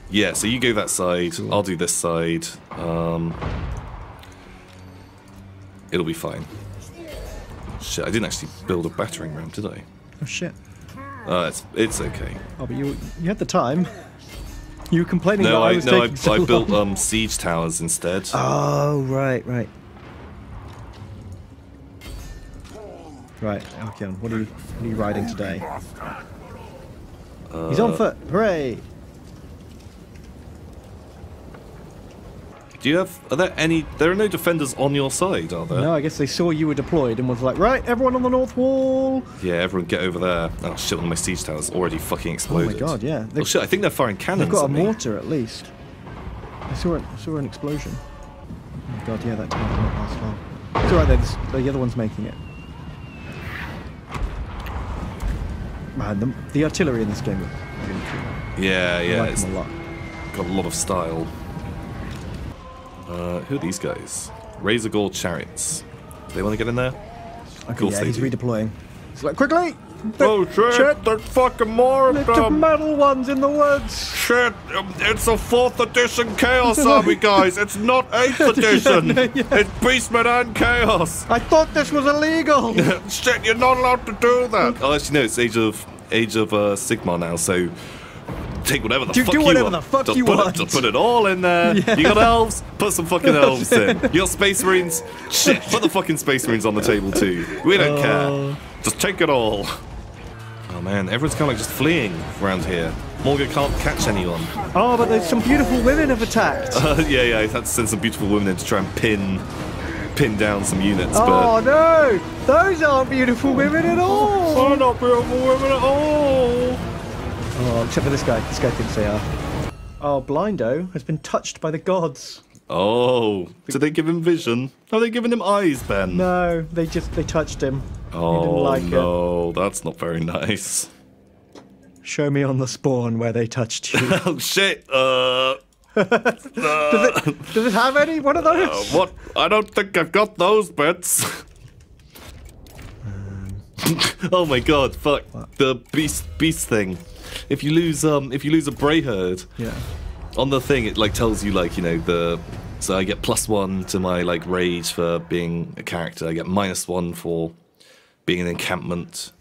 Yeah. So you go that side. I'll do this side. Um, it'll be fine. Shit, I didn't actually build a battering ram, did I? Oh shit! Uh, it's it's okay. Oh, but you you had the time. You were complaining that No, I I was no, I, taking so I built um siege towers instead. Oh right, right, right. Okay, what are you what are you riding today? He's Uh, on foot! Hooray! Do you have? Are there any? There are no defenders on your side, are there? No, I guess they saw you were deployed and was like, right, everyone on the north wall. Yeah, everyone get over there. Oh shit! One of my siege towers already fucking exploded. Oh my god, yeah. Oh They've, shit! I think they're firing cannons they've got a me. mortar at least. I saw it. I saw an explosion. Oh my god, yeah, that tower did not last long. It's alright, this- The other one's making it. Man, the, the artillery in this game are really cool. Yeah, I yeah. like It's them a lot. got a lot of style. Uh, who are these guys? Razorgor chariots. Do they want to get in there? Okay, course yeah, they he's do. redeploying. He's like, quickly! Oh shit! There's fucking more of The metal ones in the woods! Shit, um, it's a fourth edition Chaos Army, guys. It's not eighth edition. Yeah, yeah. It's Beastman and Chaos. I thought this was illegal! Shit, you're not allowed to do that. Oh, actually, no. It's Age of Age of uh, Sigmar now, so take whatever the Do- fuck do you whatever want. the fuck just you put want. It, just put it all in there. Yeah. You got elves? Put some fucking elves in. You got Space Marines? Shit, put the fucking Space Marines on the table too. We don't Oh. care. Just take it all. Oh man, everyone's kind of like just fleeing around here. Morgan can't catch anyone. Oh, but there's some beautiful women have attacked! Uh, yeah, yeah, I had to send some beautiful women in to try and pin pin down some units, Oh but no! Those aren't beautiful women at all! oh, not beautiful women at all. Oh, except for this guy. This guy thinks they are. Oh, Blindo has been touched by the gods. Oh, did they give him vision? Have they giving him eyes, Ben? No, they just they touched him. Oh like it. no, that's not very nice. Show me on the spawn where they touched you. Oh shit. Uh, does, it, does it have any? One of those? uh, what? I don't think I've got those bits. oh my god! Fuck the beast beast thing. If you lose um, if you lose a bray herd, Yeah. on the thing it like tells you like you know the so i get plus one to my like rage for being a character. I get minus one for being an encampment.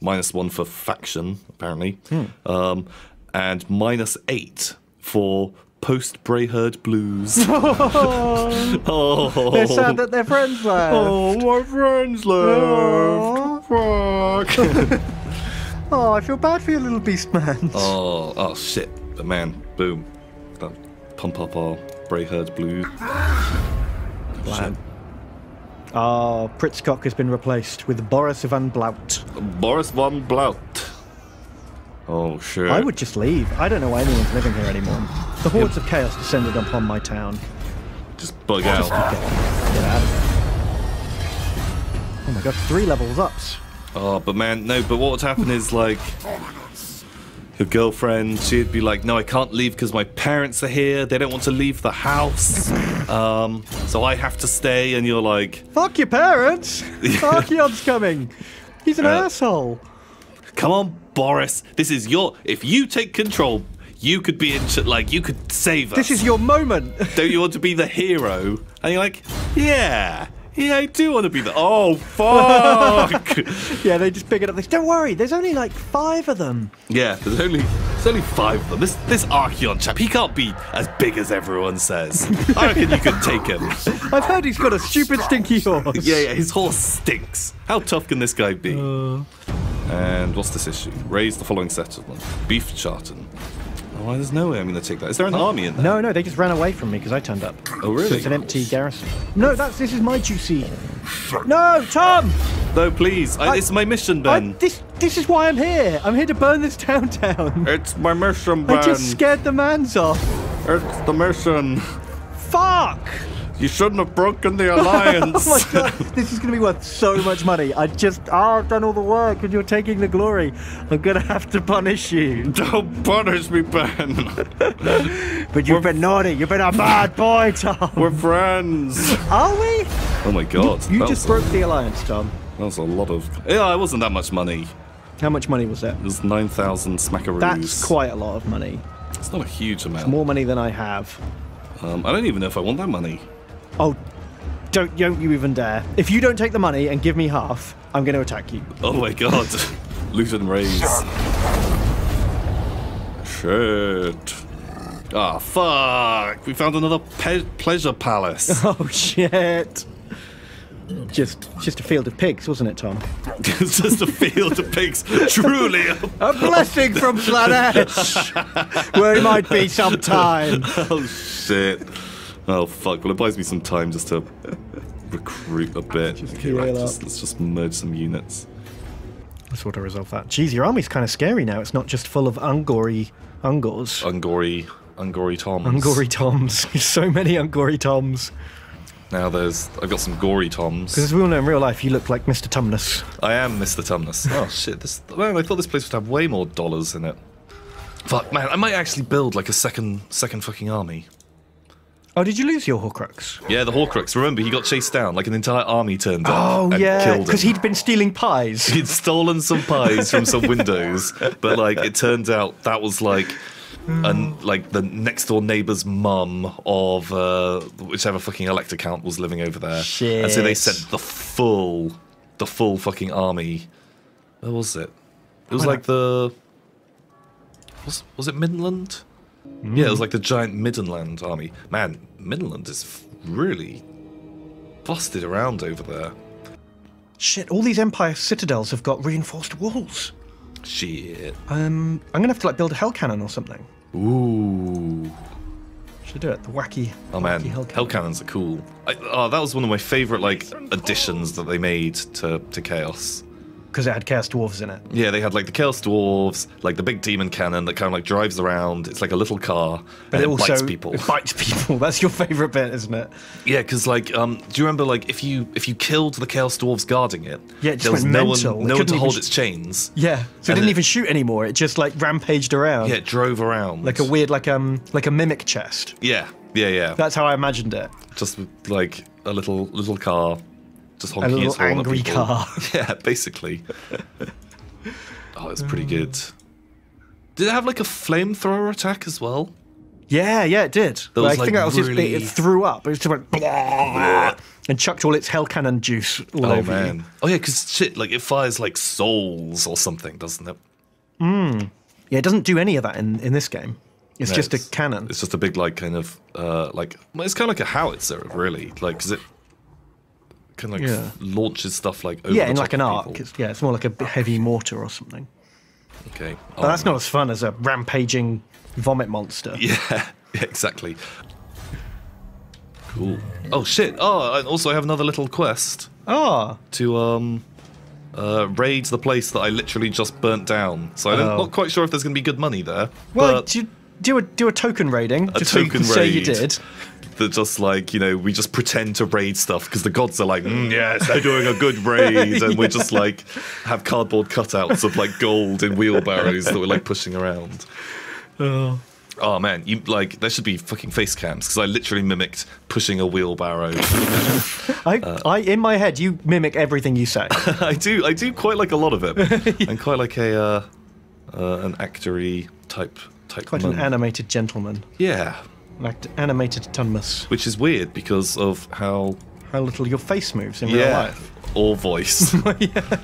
Minus one for faction apparently. Um, and minus eight for post brayherd blues. Oh. They're sad that their friends left. oh my friends left. Fuck Oh, I feel bad for your little beast man. oh oh shit but man boom that pump up our brayherd blues Wow. Ah, Pritzcock has been replaced with Boris van Blout. Boris van Blout. Oh shit. I would just leave. I don't know why anyone's living here anymore. The hordes of chaos descended upon my town. just bug Just out. get, get out of here. Oh my god, three levels ups. Oh, but man, no. But what would happen is like your girlfriend. She'd be like, "No, I can't leave because my parents are here. They don't want to leave the house. Um, so I have to stay." And you're like, Fuck your parents! Archaon's coming! He's an Uh, asshole! "Come on, Boris. This is your. If you take control, you could be in. Like you could save us. This is your moment! Don't you want to be the hero? And you're like, yeah, yeah, I do want to be the. Oh fuck! yeah, they just pick it up. They say, Don't worry, there's only like five of them. yeah, there's only there's only five of them. This this Archaon chap, he can't be as big as everyone says. I reckon you could take him. I've heard he's got a stupid stinky horse. Yeah, yeah, his horse stinks. How tough can this guy be? Uh. And what's this issue? Raise the following settlement. Beef Charton. Oh, there's no way I'm going to take that. Is there an army in there? No, no, they just ran away from me because I turned up. Oh, really? So it's an empty garrison. No, that's this is my juicy. No, Tom! No, please. I, I- it's my mission, I, Ben. this this is why I'm here. I'm here to burn this town down. It's my mission, I just scared the mans off. It's the mission. Fuck! You shouldn't have broken the alliance. Oh my god, this is going to be worth so much money. I just, oh, I've done all the work and you're taking the glory. I'm going to have to punish you. Don't punish me, Ben. But you've been naughty. You've been a bad boy, Tom. We're friends. Are we? Oh my god. You that just was broke the alliance, Tom. A, that was a lot of. Yeah, it wasn't that much money. How much money was that? It was 9,000 smackaroos. That's quite a lot of money. It's not a huge amount. More money than I have. Um, I don't even know if I want that money. Oh, don't, don't you even dare. If you don't take the money and give me half, I'm going to attack you. Oh my god. And raise. Shit. Ah, fuck. We found another pe- pleasure palace. Oh, shit. Just, just a field of pigs, wasn't it, Tom? it's just a field of pigs. Truly. a- A blessing from Slaanesh, where he might be sometime. Oh shit. Oh fuck. Well, it buys me some time just to recruit a bit. Just okay, right. Just, let's just merge some units. Let's sort of resolve that. Geez, your army's kind of scary now. It's not just full of Ungori, Ungors, Ungori, Ungori Toms. Ungori Toms. so many Ungori Toms. Now there's. I've got some gory Toms. Because as we all know in real life, you look like Mr. Tumnus. I am Mr. Tumnus. Oh shit! This man, I thought this place would have way more dollars in it. Fuck, man, I might actually build like a second, second fucking army. Oh, did you lose your Horcrux? Yeah, the Horcrux. Remember, he got chased down. Like an entire army turned up Oh, and yeah, killed him. because he'd been stealing pies. He'd stolen some pies from some windows, but like it turned out that was like and like the next door neighbor's mum of uh, whichever fucking elector count was living over there. Shit. And so they sent the full, the full fucking army. Where was it? It was like the. Was was it Midland? Yeah, it was like the giant Midland army. Man, Midland is really busted around over there. Shit, all these Empire citadels have got reinforced walls. Shit. Um, I'm gonna have to like build a hell cannon or something. Ooh. Should I do it. The wacky. Oh man, wacky hell hell, cannon. cannons are cool. I, oh, that was one of my favorite like additions that they made to to Chaos. Because it had chaos dwarves in it. Yeah, they had like the Chaos Dwarves, like the big demon cannon that kind of like drives around. It's like a little car, But and it also bites people. It bites people. That's your favorite bit, isn't it? Yeah, because like, um, do you remember like if you if you killed the Chaos Dwarves guarding it, Yeah, it there was no mental. One no one to hold its chains. Yeah. So it didn't it- even shoot anymore. It just like rampaged around. Yeah, it drove around Like a weird, like um, like a mimic chest. Yeah, yeah, yeah. That's how I imagined it. just like a little little car, just honking A little its horn angry people. car. Yeah, basically. oh, it's pretty good. Did it have like a flamethrower attack as well? Yeah, yeah, it did. Like, was, I think like, that was just really- it, it threw up. It was just like blah, and chucked all its hell cannon juice all Oh over man. you. Oh yeah, because shit, like it fires like souls or something, doesn't it? Yeah, it doesn't do any of that in, in this game. It's No, just a cannon. It's just a big like kind of uh like well, it's kind of like a howitzer, really, like because it kind of like Yeah. launches stuff like over Yeah, in like an arc. people. It's, yeah, it's more like a heavy mortar or something. Okay. But that's not as fun as a rampaging vomit monster. Yeah, yeah, exactly. Cool. Oh shit! Oh, and also I have another little quest Ah, to um uh, raid the place that I literally just burnt down. So I'm Oh. not quite sure if there's going to be good money there. well, but do, you do a do a token raiding, a just so you token can say you did. That just like you know we just pretend to raid stuff because the gods are like mm, yes they're doing a good raid and we just like have cardboard cutouts of like gold in wheelbarrows that we're like pushing around. Oh. Oh man, you like there should be fucking face cams because I literally mimicked pushing a wheelbarrow. I, Uh. I, in my head, you mimic everything you say. I do, I do quite like a lot of it. I'm quite like a uh, uh, an actory type type. Quite an animated gentleman, Yeah, like animated Tumnus. which is weird because of how How little your face moves in real life. or voice. yeah.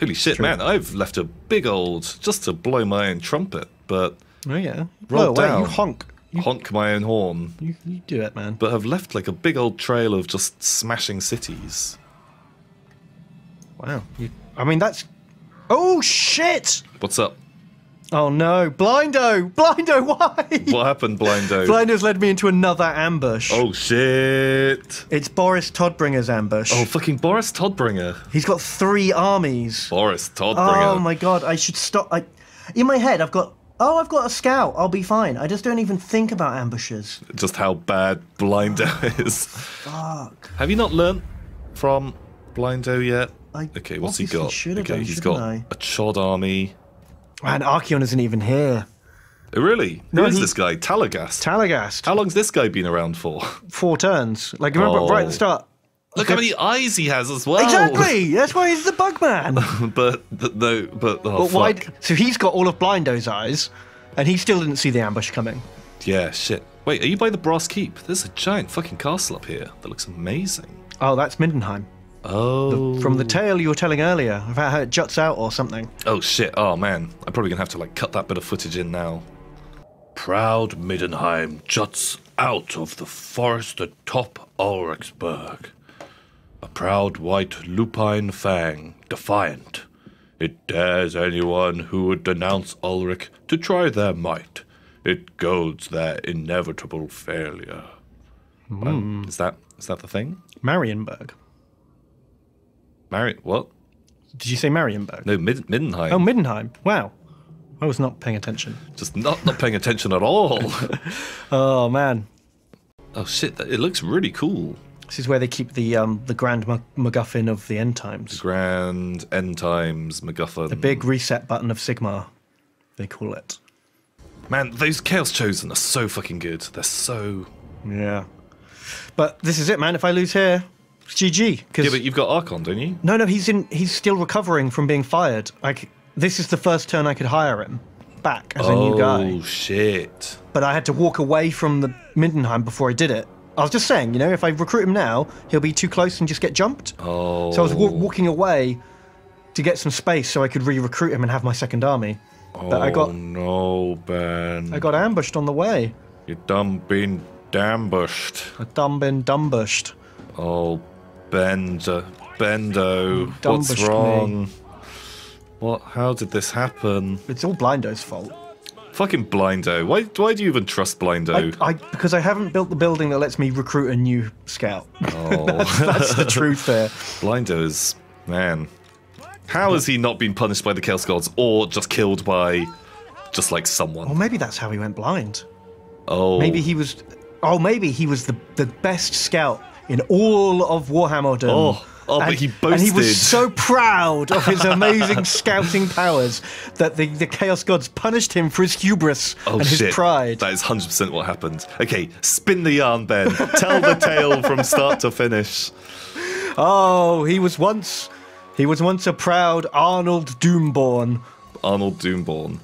Holy shit, true. man! I've left a big old just to blow my own trumpet, but Oh yeah. Roll down. you honk. You, honk my own horn. you, you do it, man. But have left like a big old trail of just smashing cities. Wow. You, I mean, that's. Oh shit! What's up? Oh no, Blindo! Blindo, why? What happened, Blindo? Blindo's led me into another ambush. oh shit! It's Boris Todbringer's ambush. Oh fucking Boris Todbringer. He's got three armies. Boris Todbringer. Oh my god, I should stop. I, in my head, I've got. Oh, I've got a scout. I'll be fine. I just don't even think about ambushes. Just how bad Blindo is. Fuck. Have you not learnt from Blindo yet? I Okay, what's he got? okay, he's got I? a Chod army. And Archaon isn't even here. Oh, really? No, Who is he- this guy? Talagast. Talagast. how long's this guy been around for? Four turns. Like, remember, right at Oh. the start. Look how many eyes he has as well. Exactly! That's why he's the bug man. but th- no, but oh, But why? fuck. So he's got all of Blindo's eyes, and he still didn't see the ambush coming. Yeah, shit. Wait, are you by the Brass Keep? There's a giant fucking castle up here that looks amazing. Oh, that's Middenheim. Oh. From the tale you were telling earlier about how it juts out or something. Oh shit. Oh man. I'm probably gonna have to like cut that bit of footage in now. Proud Middenheim juts out of the forest atop Ulricsberg. A proud white lupine fang, defiant. It dares anyone who would denounce Ulric to try their might. It goads their inevitable failure. Um, is that is that the thing? Marienburg. Mari- what? Did you say Marienburg? No, Mid- Middenheim. Oh, Middenheim. Wow. I was not paying attention. Just not not paying attention at all. Oh man, Oh shit! That, it looks really cool. this is where they keep the um the Grand MacGuffin of the end times. Grand End Times MacGuffin. The big reset button of Sigmar, they call it. man. Those Chaos Chosen are so fucking good. They're so. Yeah. But this is it, man. If I lose here, GG. Because Yeah, but you've got Archaon, don't you? no, no, he's in. He's still recovering from being fired. Like this is the first turn I could hire him back as a oh new guy. Oh shit! But I had to walk away from the Middenheim before I did it. I was just saying, you know, if I recruit him now, he'll be too close and just get jumped. Oh. So I was wa- oh. walking away to get some space so I could re-recruit him and have my second army. But I got Oh no, Ben! I got ambushed on the way. you done been dambushed. I dumb been dumbushed. Oh, Bender, Bendo, what's Dumbushed me. wrong? What? How did this happen? It's all Blindo's fault. Fucking Blindo. Why? Why do you even trust Blindo? I, I because I haven't built the building that lets me recruit a new scout. oh. That's the truth there. Blindo is man. How has he not been punished by the Chaos Gods or just killed by just like someone? Or maybe that's how he went blind. Oh, Maybe he was. Oh, maybe he was the the best scout in all of Warhammerdom. Oh, oh, but and, he And he was so proud of his amazing scouting powers that the, the Chaos Gods punished him for his hubris Oh and his shit! pride. That is hundred percent what happened. Okay, spin the yarn, Ben. Tell the tale from start to finish. Oh, he was once. He was once a proud Arnold Doomborn. Arnold Doomborn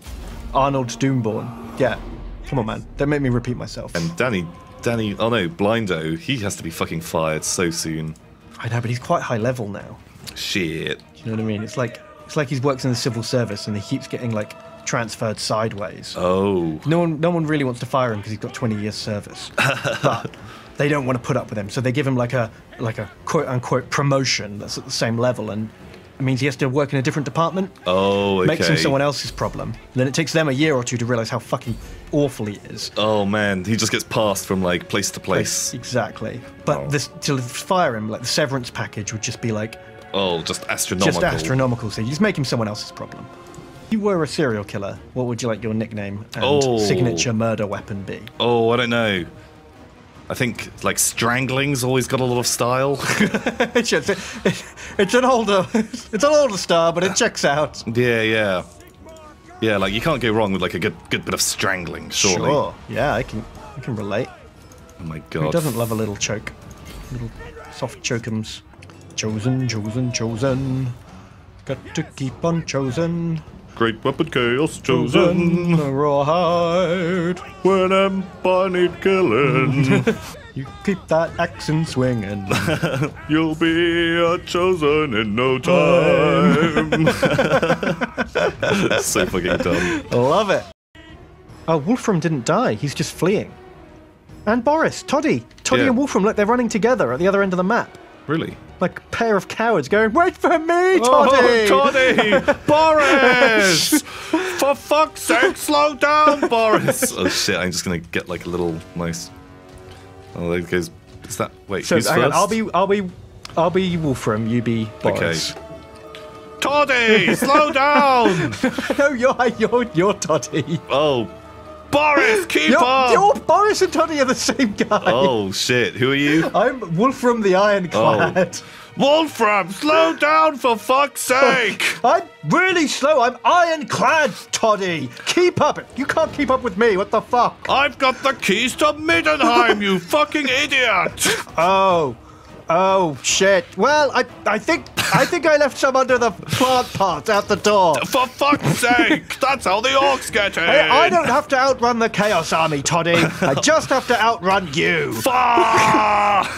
Arnold Doomborn. Yeah. Come on, man. Don't make me repeat myself. and Danny. Danny. Oh no, Blindo. He has to be fucking fired so soon. I know, but he's quite high level now. Shit. Do you know what I mean? It's like it's like he's works in the civil service and he keeps getting like transferred sideways. Oh. No one, no one really wants to fire him because he's got 20 years service. but they don't want to put up with him, so they give him like a like a quote unquote promotion that's at the same level, and it means he has to work in a different department. Oh, okay. Makes him someone else's problem. And then it takes them a year or two to realize how fucking awful he is. Oh man, he just gets passed from like place to place. Exactly. But Oh. this to fire him, like the severance package would just be like Oh, just astronomical. just astronomical. So you just make him someone else's problem. If you were a serial killer, what would you like your nickname and Oh. signature murder weapon be? Oh, I don't know. I think like strangling's always got a lot of style. it's, just- it's an older, it's an older star, but it checks out. yeah, yeah, yeah. Like you can't go wrong with like a good good bit of strangling. Surely. Sure. Yeah, I can, I can relate. Oh my Who god. doesn't love a little choke? Little soft chokeums. Chosen, chosen, chosen. Got to keep on chosen. Great weapon chaos Chosen. Rawhide. when Empire need killing, You keep that accent swinging. you'll be a chosen in no time. so fucking dumb. Love it. Oh, Wolfram didn't die. He's just fleeing. And Boris, Toddy. Toddy Yeah. and Wolfram, look, they're running together at the other end of the map. Really? Like a pair of cowards going, wait for me, Toddy! Oh, Toddy! Boris! For fuck's sake, slow down, Boris! Oh shit, I'm just gonna get like a little nice. Oh, there goes. Is that. Wait, So who's hang on. I'll be, I'll be, I'll be Wolfram. You be Boris. Toddy, slow down! no, you're, you're, you're Toddy. Oh, Boris, keep You're, up! you're Boris and Toddy are the same guy. Oh shit, who are you? I'm Wolfram the Ironclad. Oh. Wolfram, slow down for fuck's sake! I'm really slow. I'm ironclad, Toddy. Keep up. You can't keep up with me. What the fuck? I've got the keys to Middenheim, you fucking idiot! Oh, oh shit. Well, I, I think, I think I left some under the plant pot out the door. For fuck's sake, that's how the orcs get in! Hey, I don't have to outrun the Chaos Army, Toddy. I just have to outrun you. Fuck!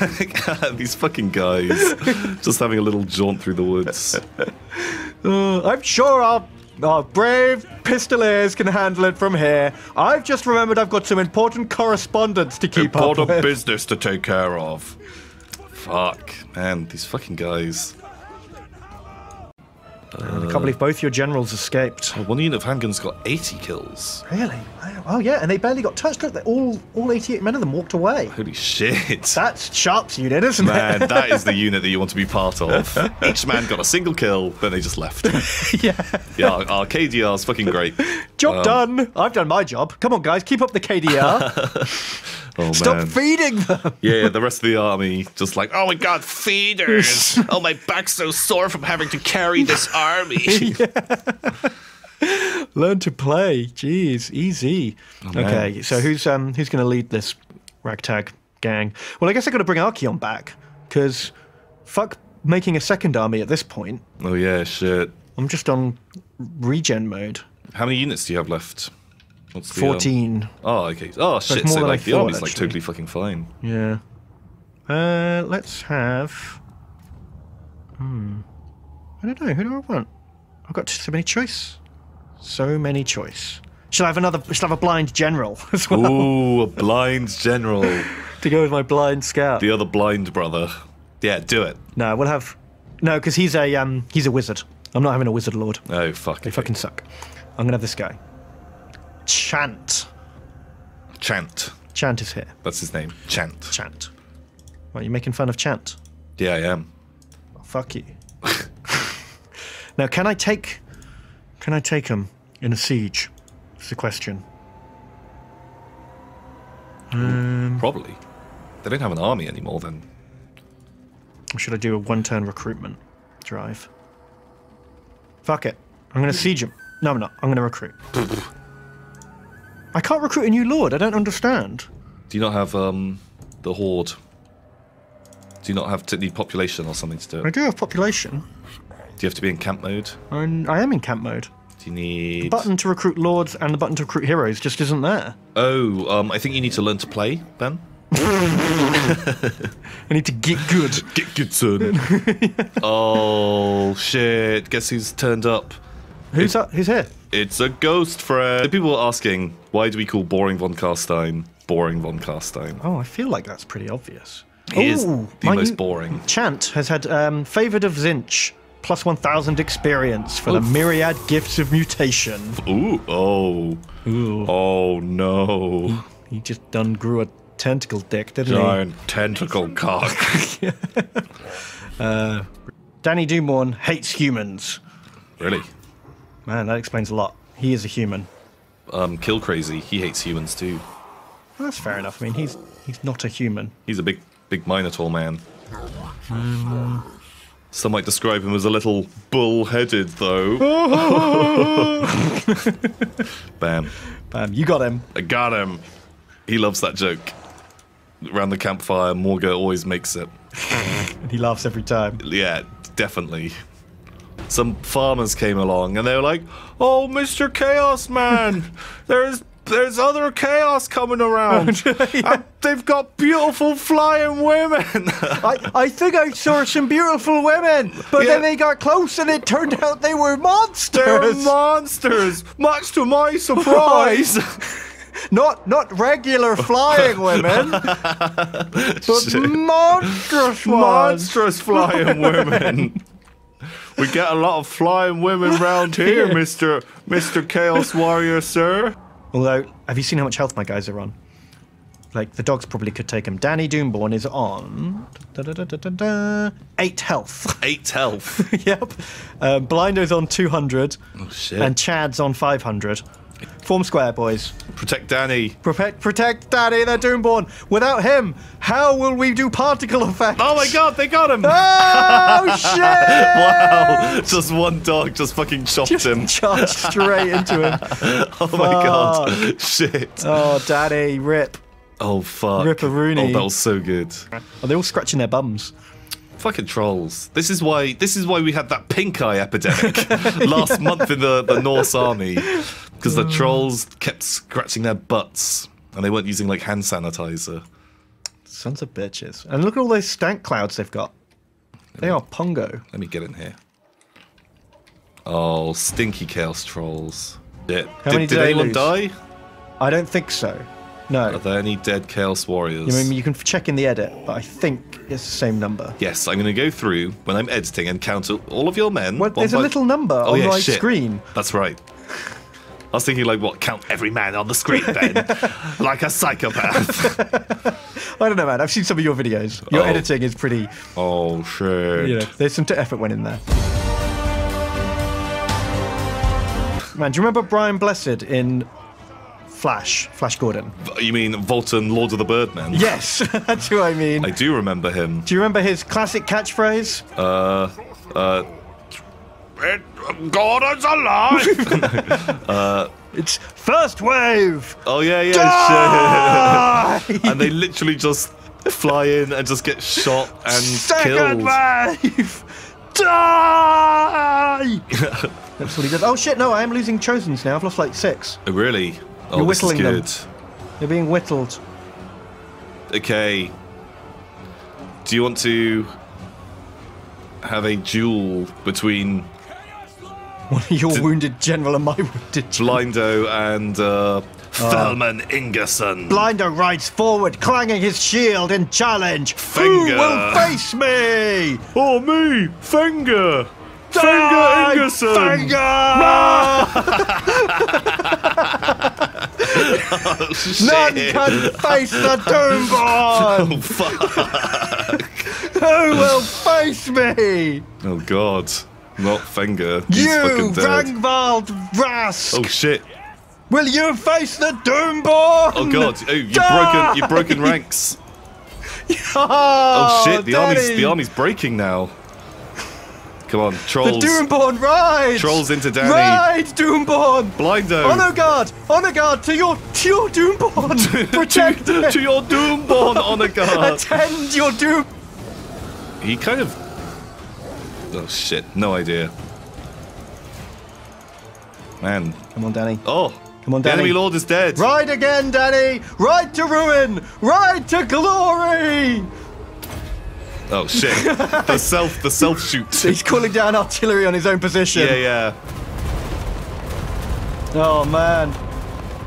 These fucking guys. Just having a little jaunt through the woods. Uh, I'm sure our, our brave pistoliers can handle it from here. I've just remembered I've got some important correspondence to keep up Important with. business to take care of. Fuck, man, these fucking guys. I can't believe both your generals escaped. One unit of handguns got 80 kills. Really? Wow. Oh yeah, and they barely got touched. Look, they all all 88 men of them walked away. Holy shit. That's Sharp's unit, isn't Man, it? Man, that is the unit that you want to be part of. Each man got a single kill, then they just left. yeah. Yeah, our, our KDR's fucking great. Job Um, done. I've done my job. Come on, guys, keep up the KDR. Oh, Stop man. feeding them. Yeah, the rest of the army just like, oh, my god, feeders. oh, my back's so sore from having to carry this army. Learn to play. Jeez, easy. Oh, man. okay, so who's um who's going to lead this ragtag gang? Well, I guess I got to bring Archaon back because fuck making a second army at this point. oh yeah, shit. I'm just on regen mode. How many units do you have left? What's the, um, 14. Oh, okay. Oh shit. So like I the thought, army's like actually. totally fucking fine. Yeah. Uh, let's have. Hmm. I don't know. Who do I want? I've got so many choice. So many choice. Shall I have another? Shall I have a blind general as well Ooh, a blind general. to go with my blind scout? The other blind brother. Yeah, do it. No, we'll have. No, because he's a um he's a wizard. I'm not having a wizard lord. Oh fuck. They fucking suck. I'm gonna have this guy. Chant. Chant. Chant is here. That's his name. Chant. Chant. What, you making fun of Chant? Yeah, I am. Oh, fuck you. now, can I take, can I take him in a siege? It's the question. Um, Probably. They don't have an army anymore then. Or should I do a one-turn recruitment drive? Fuck it. I'm going to siege him. No, I'm not. I'm going to recruit. I can't recruit a new lord. I don't understand. Do you not have um the horde? Do you not have to need population or something to do it? I do have population. Do you have to be in camp mode? I'm, I am in camp mode. Do you need Button to recruit lords and the button to recruit heroes just isn't there. Oh, um I think you need to learn to play, Ben. I need to get good. Get good son. oh shit. Guess who's turned up? Who's up? Who's here? It's a ghost friend. The people were asking, why do we call Boring von Carstein Boring von Carstein? Oh, I feel like that's pretty obvious. He is Ooh, the most new- boring. Chant has had um, favoured of Tzeentch plus 1000 experience for the myriad gifts of mutation. Ooh, oh, Ooh. oh no. He just done grew a tentacle dick, didn't Giant tentacle cock. he? Danny Doomborn hates humans. really? Man, that explains a lot. He is a human. Um, Kill Crazy, he hates humans too. Well, that's fair enough. I mean, he's he's not a human. He's a big, big Minotaur man. Some might describe him as a little bull-headed, though. Bam. Bam, you got him. I got him. He loves that joke. Around the campfire, Morga always makes it. And he laughs every time. Yeah, definitely. Some farmers came along and they were like, "Oh, Mr. Chaos Man, there's there's other chaos coming around. And they've got beautiful flying women." I, I think I saw some beautiful women, but Yeah. then they got close and it turned out they were They're monsters. monsters, much to my surprise. not not regular flying women, but Shit. monstrous ones. Monstrous flying women. We get a lot of flying women round here, Mister Mister Chaos Warrior, sir. Although, have you seen how much health my guys are on? Like the dogs probably could take him. Danny Doomborn is on da, da, da, da, da, da, eight health. Eight health. yep. Um, Blindo's on two hundred, Oh shit! and Chad's on five hundred. Form square, boys. Protect Danny. Protect, protect Danny. They're Doomborn. Without him, how will we do particle effects? Oh my god, they got him! Oh shit! wow! Just one dog just fucking chopped Just him. charged straight into him. Oh my god. Shit. Oh, Daddy, rip. Oh fuck. Ripperoonie. Oh, that was so good. Are they all scratching their bums? Fucking trolls. This is why this is why we had that pink eye epidemic last month in the, the Norse army. Because the hmm. trolls kept scratching their butts and they weren't using like hand sanitizer. Sons of bitches. And look at all those stank clouds they've got. They are pongo. Let me get in here. Oh, stinky chaos trolls. Shit. How did many did did they anyone lose? die? I don't think so. No. Are there any dead chaos warriors? I mean, you can check in the edit, but I think it's the same number. Yes, I'm going to go through when I'm editing and count all of your men. Well, one there's a little number Oh on yeah, my shit. screen. That's right. I was thinking like, what? Count every man on the screen, then, like a psychopath. I don't know, man. I've seen some of your videos. Your Oh. editing is pretty. oh shit! You know, there's some effort went in there. Man, do you remember Brian Blessed in Flash? Flash Gordon. You mean Vultan, Lord of the Birdman? Yes, that's who I mean. I do remember him. Do you remember his classic catchphrase? Uh, uh, it, Gordon's alive. Uh, it's first wave. oh yeah, yeah, Die! and they literally just fly in and just get shot and Second killed. wave. Die! That's what he does. Oh shit! No, I am losing chosens now. I've lost like six. Oh, really? Oh, You're this is whittling them. good. They're being whittled. Okay. Do you want to have a duel between One of your wounded general and my wounded general. Blindo and uh, Thelman Ingerson? Blinder rides forward, clanging his shield in challenge. Finger. Who will face me? oh, me! Finger! Die, Finger Ingerson! Finger! Oh. None can face the Doomborn! Oh, fuck. Who will face me? Oh, God. Not Finger. He's you. Rangvald Rask! Oh, shit. Will you face the Doomborn? Oh, God. Oh, you've broken, you've broken ranks. Oh, Oh, shit. The army's, the army's breaking now. Come on, trolls. The. Doomborn rides! Trolls into Danny. Ride, Doomborn! Blindo. Honor guard! Honor guard to your to your Doomborn! Protect to, to your Doomborn honor guard. Attend your Doom. he kind of. Oh shit! No idea. Man. Come on, Danny. Oh. Come on, The Danny. enemy lord is dead. Ride again, Danny! Ride to ruin! Ride to glory! Oh shit! the self, the self shoot. He's calling down artillery on his own position. Yeah, yeah. Oh man.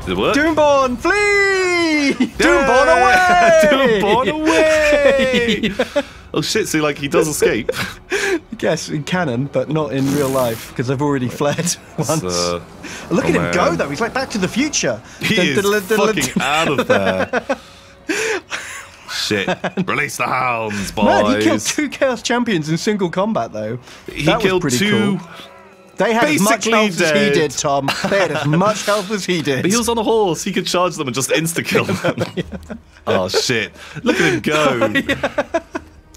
Did it work? Doomborn, flee! Doomborn away! Doomborn away! oh shit! So like he does escape. guess in canon, but not in real life because I've already fled once. Uh, Look oh, at him go though. He's like Back to the Future. he Dun, is dun, dun, fucking out of there. Shit. Release the hounds, boys. Man, he killed two Chaos Champions in single combat though. He that killed was pretty two. cool. They had as much health as he did, Tom. They had as much health as he did. But he was on a horse. He could charge them and just insta kill them. Oh shit! Look at him go.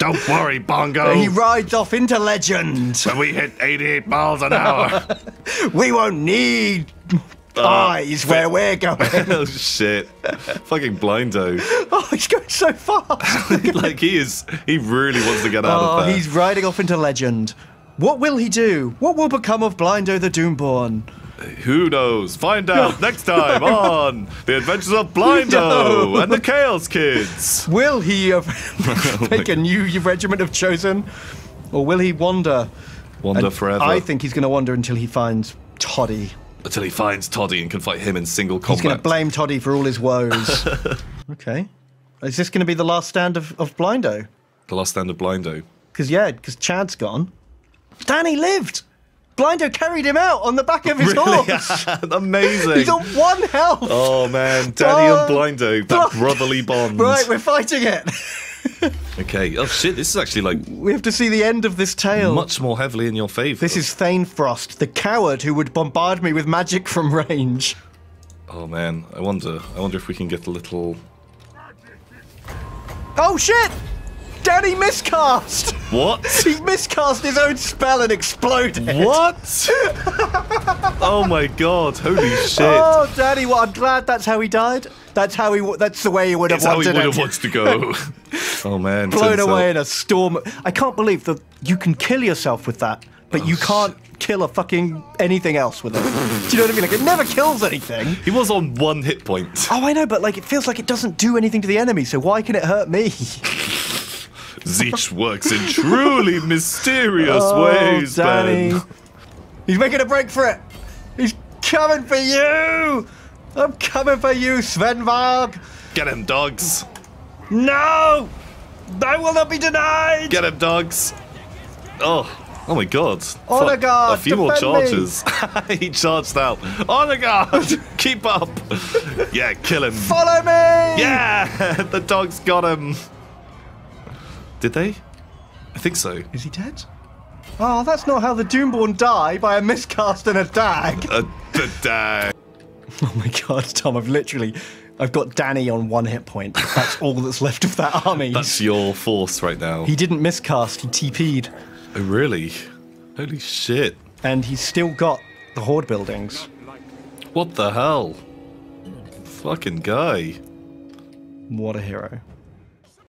Don't worry, Bongo. He rides off into legend. when we hit 88 miles an hour. We won't need eyes ah. where we're going. oh shit! Fucking blindo. Oh, he's going so fast. like he is. He really wants to get out Oh, of there. he's riding off into legend. What will he do? What will become of Blindo the Doomborn? Who knows? Find out next time on The Adventures of Blindo and the Chaos Kids. Will he uh, make a new regiment of chosen? Or will he wander? Wander And forever. I think he's going to wander until he finds Toddy. until he finds Toddy and can fight him in single combat. He's going to blame Toddy for all his woes. okay. Is this going to be the last stand of, of Blindo? the last stand of Blindo. Because, yeah, because Chad's gone. Danny lived! Blindo carried him out on the back of his horse! Amazing. He's on one health! Oh man, Danny Oh, and Blindo, that brotherly bond. Right, we're fighting it! Okay. Oh shit, this is actually like we have to see the end of this tale. much more heavily in your favour. This is Thane Frost, the coward who would bombard me with magic from range. Oh man, I wonder. I wonder if we can get a little. Oh shit! Danny miscast! What? He miscast his own spell and exploded. what? oh my god! Holy shit! Oh, Danny! Well, I'm glad that's how he died. That's how he. That's the way he would have That's how he wanted would have wanted to go. oh man, Blown away in a storm. I can't believe that you can kill yourself with that, but Oh, you can't kill a fucking anything else with it. Do you know what I mean? Like it never kills anything. He was on one hit point. Oh, I know, but like it feels like it doesn't do anything to the enemy. So why can it hurt me? Tzeentch works in truly mysterious Oh, ways, Danny. Ben. He's making a break for it. He's coming for you. I'm coming for you, Svenvarg. Get him, dogs! No, I will not be denied. Get him, dogs! Oh, oh my god. Honor guard, A few more charges. he charged out. Honor guard! Keep up! Yeah, kill him. Follow me. Yeah! The dogs got him. Did they? I think so. Is he dead? Oh, that's not how the Doomborn die by a miscast and a dag. Uh, the dag. Oh my god, Tom, I've literally. I've got Danny on one hit point. That's all that's left of that army. That's your force right now. He didn't miscast, he TP'd. Oh, really? Holy shit. And he's still got the Horde buildings. What the hell? Fucking guy. What a hero.